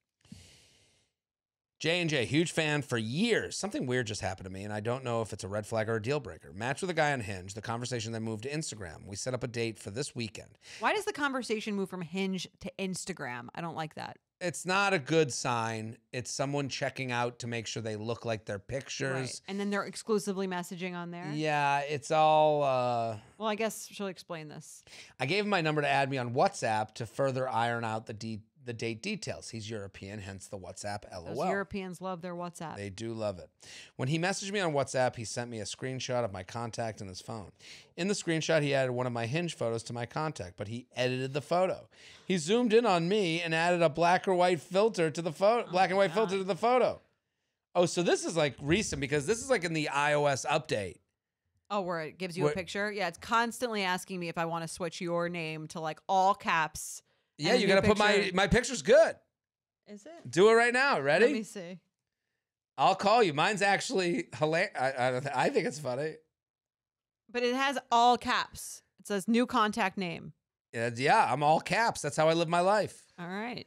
J and J, huge fan for years. Something weird just happened to me, and I don't know if it's a red flag or a deal breaker. Match with a guy on Hinge. The conversation then moved to Instagram. We set up a date for this weekend. Why does the conversation move from Hinge to Instagram? I don't like that. It's not a good sign. It's someone checking out to make sure they look like their pictures. Right. And then they're exclusively messaging on there. Yeah, it's all. Uh, Well, I guess she'll explain this. I gave him my number to add me on WhatsApp to further iron out the de- the date details. He's European, hence the WhatsApp Those LOL. Europeans love their WhatsApp. They do love it. When he messaged me on WhatsApp, he sent me a screenshot of my contact in his phone. In the screenshot, he added one of my hinge photos to my contact, but he edited the photo. He zoomed in on me and added a black or white filter to the photo, oh black and white filter to the photo. Oh, so this is like recent because this is like in the iOS update. oh, where it gives you What- a picture? Yeah, it's constantly asking me if I want to switch your name to like all caps. Yeah, you got to put my my picture's good. Is it? Do it right now. Ready? Let me see. I'll call you. Mine's actually hilarious. I, I, I think it's funny. But it has all caps. It says new contact name. Yeah, yeah, I'm all caps. That's how I live my life. All right.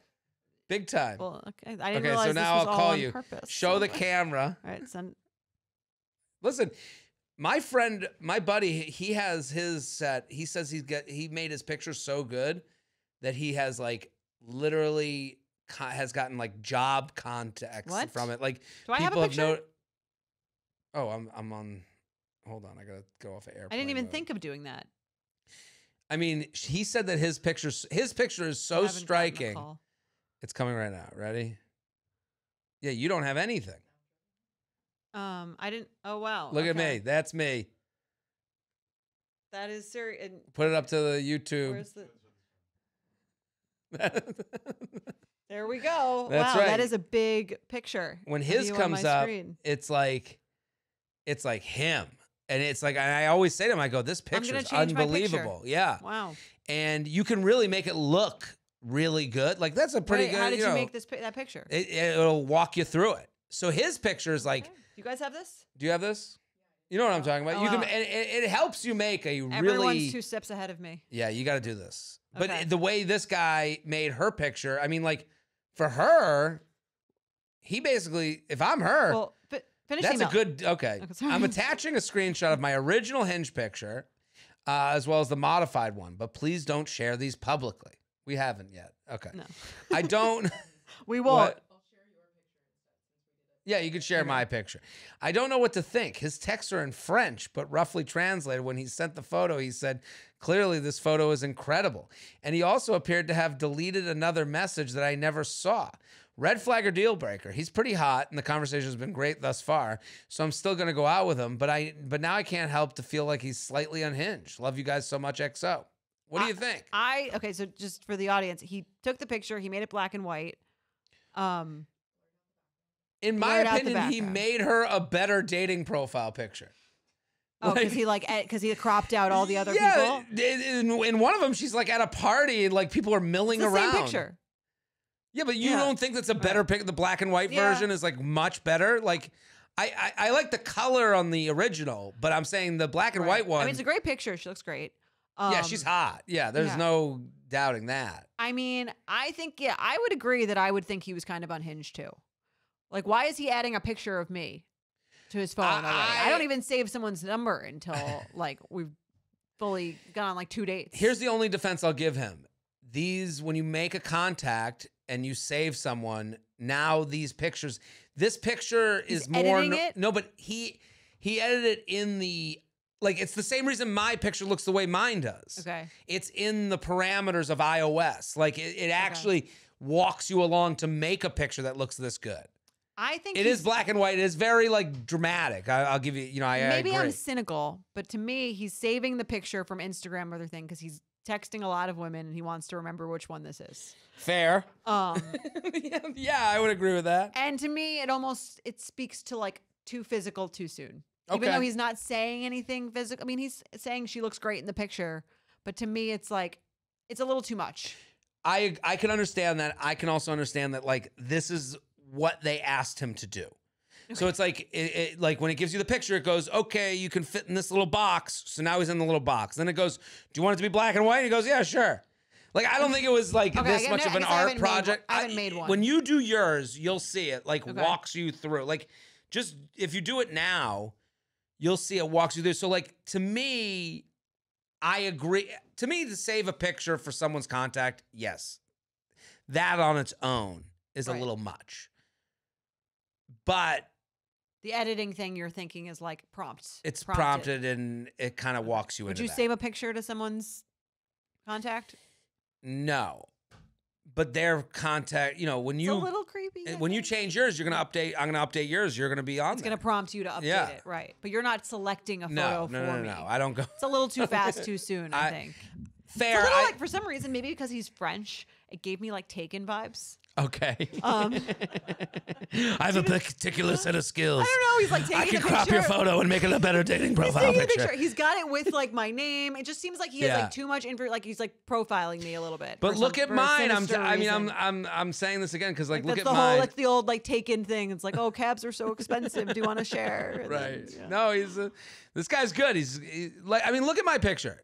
Big time. Well, okay. I didn't Okay, realize so now was I'll all call on you. Purpose. Show the Okay. camera. All right, send. Listen, my friend, my buddy, he has his set. He says he's got he made his picture so good that he has like literally co- has gotten like job contacts What? from it. Like Do I have a people have, picture? no. Oh, I'm I'm on. Hold on, I gotta go off of airplane. I didn't even mode. think of doing that. I mean, sh- he said that his pictures, his picture is I so haven't gotten the striking. call. It's coming right now. Ready? Yeah, you don't have anything. Um, I didn't. Oh wow. Look at okay. me. That's me. That is serious. Put it up to the YouTube. Where's the? There we go. That's wow, right. that is a big picture. when his comes up, screen. it's like, it's like him, and it's like and I always say to him, I go, "This picture is my picture. unbelievable." Yeah, Wow. and you can really make it look really good. Like that's a pretty Wait, good. How did you, know, make this that picture? It, it'll walk you through it. So his picture is like, Okay. you guys have this? do you have this? You know what I'm oh, talking about. Oh, you can. wow. It, it, it helps you make a Everyone's really. two steps ahead of me. Yeah, you got to do this. But Okay. the way this guy made her picture, I mean, like for her, he basically, if I'm her, Well, fi- finish that's email. a good. Okay, Okay. I'm attaching a screenshot of my original Hinge picture, uh, as well as the modified one. But please don't share these publicly. We haven't yet. Okay, No. I don't. We won't. What? Yeah, you could share my picture. I don't know what to think. His texts are in French, but roughly translated, when he sent the photo, he said, Clearly, this photo is incredible. And he also appeared to have deleted another message that I never saw. Red flag or deal breaker. He's pretty hot, and the conversation has been great thus far. So I'm still gonna go out with him, but I but now I can't help to feel like he's slightly unhinged. Love you guys so much, XO. What do you think? I okay, so just for the audience, he took the picture, he made it black and white. Um, In my blurred opinion, he made her a better dating profile picture. oh, because Like- he like because he cropped out all the other yeah, people. In, in one of them, she's like at a party and like people are milling It's the around. same picture. Yeah, but you Yeah. don't think that's a better pic? The black and white Yeah. version is like much better. Like, I, I I like the color on the original, but I'm saying the black and Right. white one. I mean, it's a great picture. She looks great. Um, yeah, she's hot. Yeah, there's yeah. no doubting that. I mean, I think yeah, I would agree that I would think he was kind of unhinged too. Like, why is he adding a picture of me to his phone I- already? I, don't even save someone's number until like we've fully gone on like two dates. Here's the only defense I'll give him. These when you make a contact and you save someone, now these pictures this picture He's is more editing it? no, but he he edited it in the like it's the same reason my picture looks the way mine does. okay. It's in the parameters of iOS. Like it, it actually walks you along to make a picture that looks this good. I think it is black and white. It is very like dramatic. I, I'll give you, you know, I, I Maybe agree. I'm cynical, but to me, he's saving the picture from Instagram or other thing because he's texting a lot of women and he wants to remember which one this is. Fair. Um, yeah, yeah, I would agree with that. and to me, it almost it speaks to like too physical too soon. Okay. Even though he's not saying anything physical. I mean, he's saying she looks great in the picture, but to me, it's like it's a little too much. I I can understand that. I can also understand that like this is what they asked him to do. So it's like it, it, like when it gives you the picture, it goes, okay, you can fit in this little box. So now he's in the little box. Then it goes, do you want it to be black and white? And he goes, yeah, sure. Like I don't think it was like Okay, this much I of an art haven't made project. I haven't made one. When you do yours, you'll see it like Okay. walks you through. Like just if you do it now, you'll see it walks you through. So like to me, I agree. To me, to save a picture for someone's contact, yes, that on its own is a little much. But The editing thing you're thinking is like prompts. it's prompted, and it kind of walks you Would into you that. save a picture to someone's contact? No, but their contact. You know, when It's you a little creepy. I when you change yours, you're gonna update. I'm gonna update yours. You're gonna be on. it's there. going to prompt you to update Yeah. it, right? But you're not selecting a no, photo no, for no, no, me. no. I don't go It's a little too fast, too soon. I, I- think. fair. It's I- like for some reason, maybe because he's French, it gave me like Taken vibes. Okay. Um, I have a particular set of skills. I don't know. He's like taking I can a crop your photo and make it a better dating profile a picture. picture. He's got it with like my name. It just seems like he has Yeah. like too much info. Like he's like profiling me a little bit. But look some- at mine. I'm. T- I mean, I'm. I'm. I'm saying this again because, like, Like, look that's at the mine. whole like the old like taken thing. It's like, oh, cabs are so expensive. Do you want to share? And then, right. yeah. No, he's. Uh, this guy's good. He's he, like. I mean, look at my picture.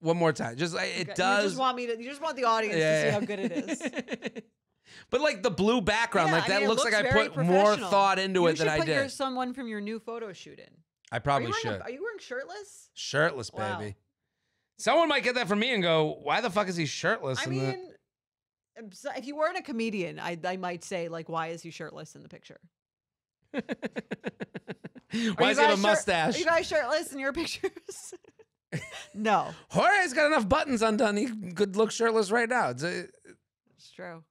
One more time. Just like, it Okay, does. You just want me to. You just want the audience to see how good it is. but like the blue background, Yeah, like I that mean, it looks, like I put more thought into you it than I did. Your, someone from your new photo shoot in. I probably you wearing should. A, are you wearing shirtless? Shirtless, Wow. baby. Someone might get that from me and go, "Why the fuck is he shirtless?" I in mean, um, if you weren't a comedian, I, I might say like, why is he shirtless in the picture? Why Are you does he have a mustache? Are you guys shirtless in your pictures? no, Jorge's got enough buttons undone. He could look shirtless right now. It's a, it's true.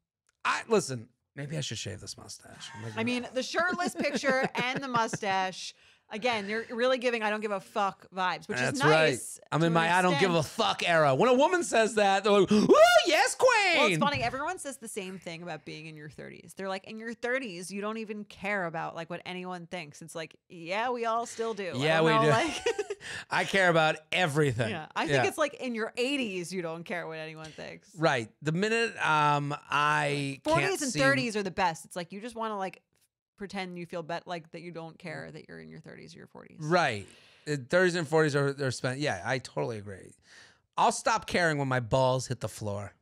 I listen. Maybe I should shave this mustache. I mean, the shirtless picture and the mustache. Again, you're really giving "I don't give a fuck" vibes, which That's is right. nice. I'm in my I don't give a fuck era. When a woman says that, they're like, "Ooh, yes, queen." Well, it's funny. Everyone says the same thing about being in your 30s. They're like, in your 30s, you don't even care about like what anyone thinks. It's like, yeah, we all still do. Yeah, we know, do. Like, I care about everything. yeah, I think it's like in your 80s, you don't care what anyone thinks. right. The minute um I 40s can't and 30s are the best. It's like you just want to like pretend you feel bet like that you don't care that you're in your 30s or your 40s. Right. Uh, 30s and 40s are they're spent. Yeah, I totally agree. I'll stop caring when my balls hit the floor.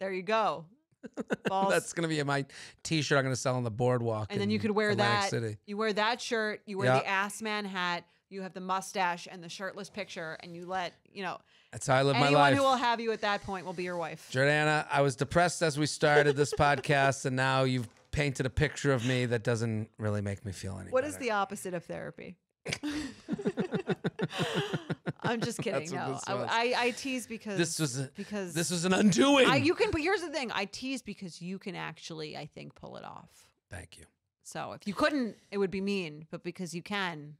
There you go. Balls. That's gonna be my T-shirt. I'm gonna sell on the boardwalk. and then you could wear Atlantic that. City. You wear that shirt. You wear Yeah. the ass man hat. You have the mustache and the shirtless picture, and you let you know That's how I live my life. Anyone who will have you at that point will be your wife. Jordana, I was depressed as we started this podcast, and now you've painted a picture of me that doesn't really make me feel any What is better. the opposite of therapy? I'm just kidding. No, I. I, I tease because This was a, because this was an undoing. I, you can. But here's the thing: I tease because you can actually, I think, pull it off. Thank you. So if you couldn't, it would be mean. But because you can,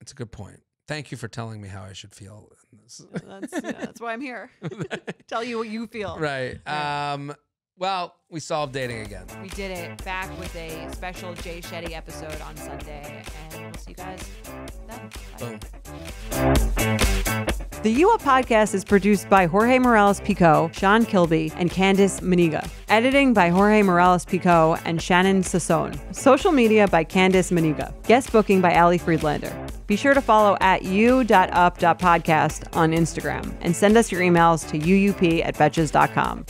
That's a good point. Thank you for telling me how I should feel. In this. that's yeah, that's why I'm here. Tell you what you feel. right. Um. Well, we solved dating again. We did it back with a special Jay Shetty episode on Sunday, and we'll see you guys then. Bye. Boom. The U Up podcast is produced by Jorge Morales Pico, Sean Kilby, and Candice Maniga. Editing by Jorge Morales Pico and Shannon Sassone. Social media by Candice Maniga. Guest booking by Ali Friedlander. Be sure to follow at u.up.podcast on Instagram and send us your emails to uup at betches.com.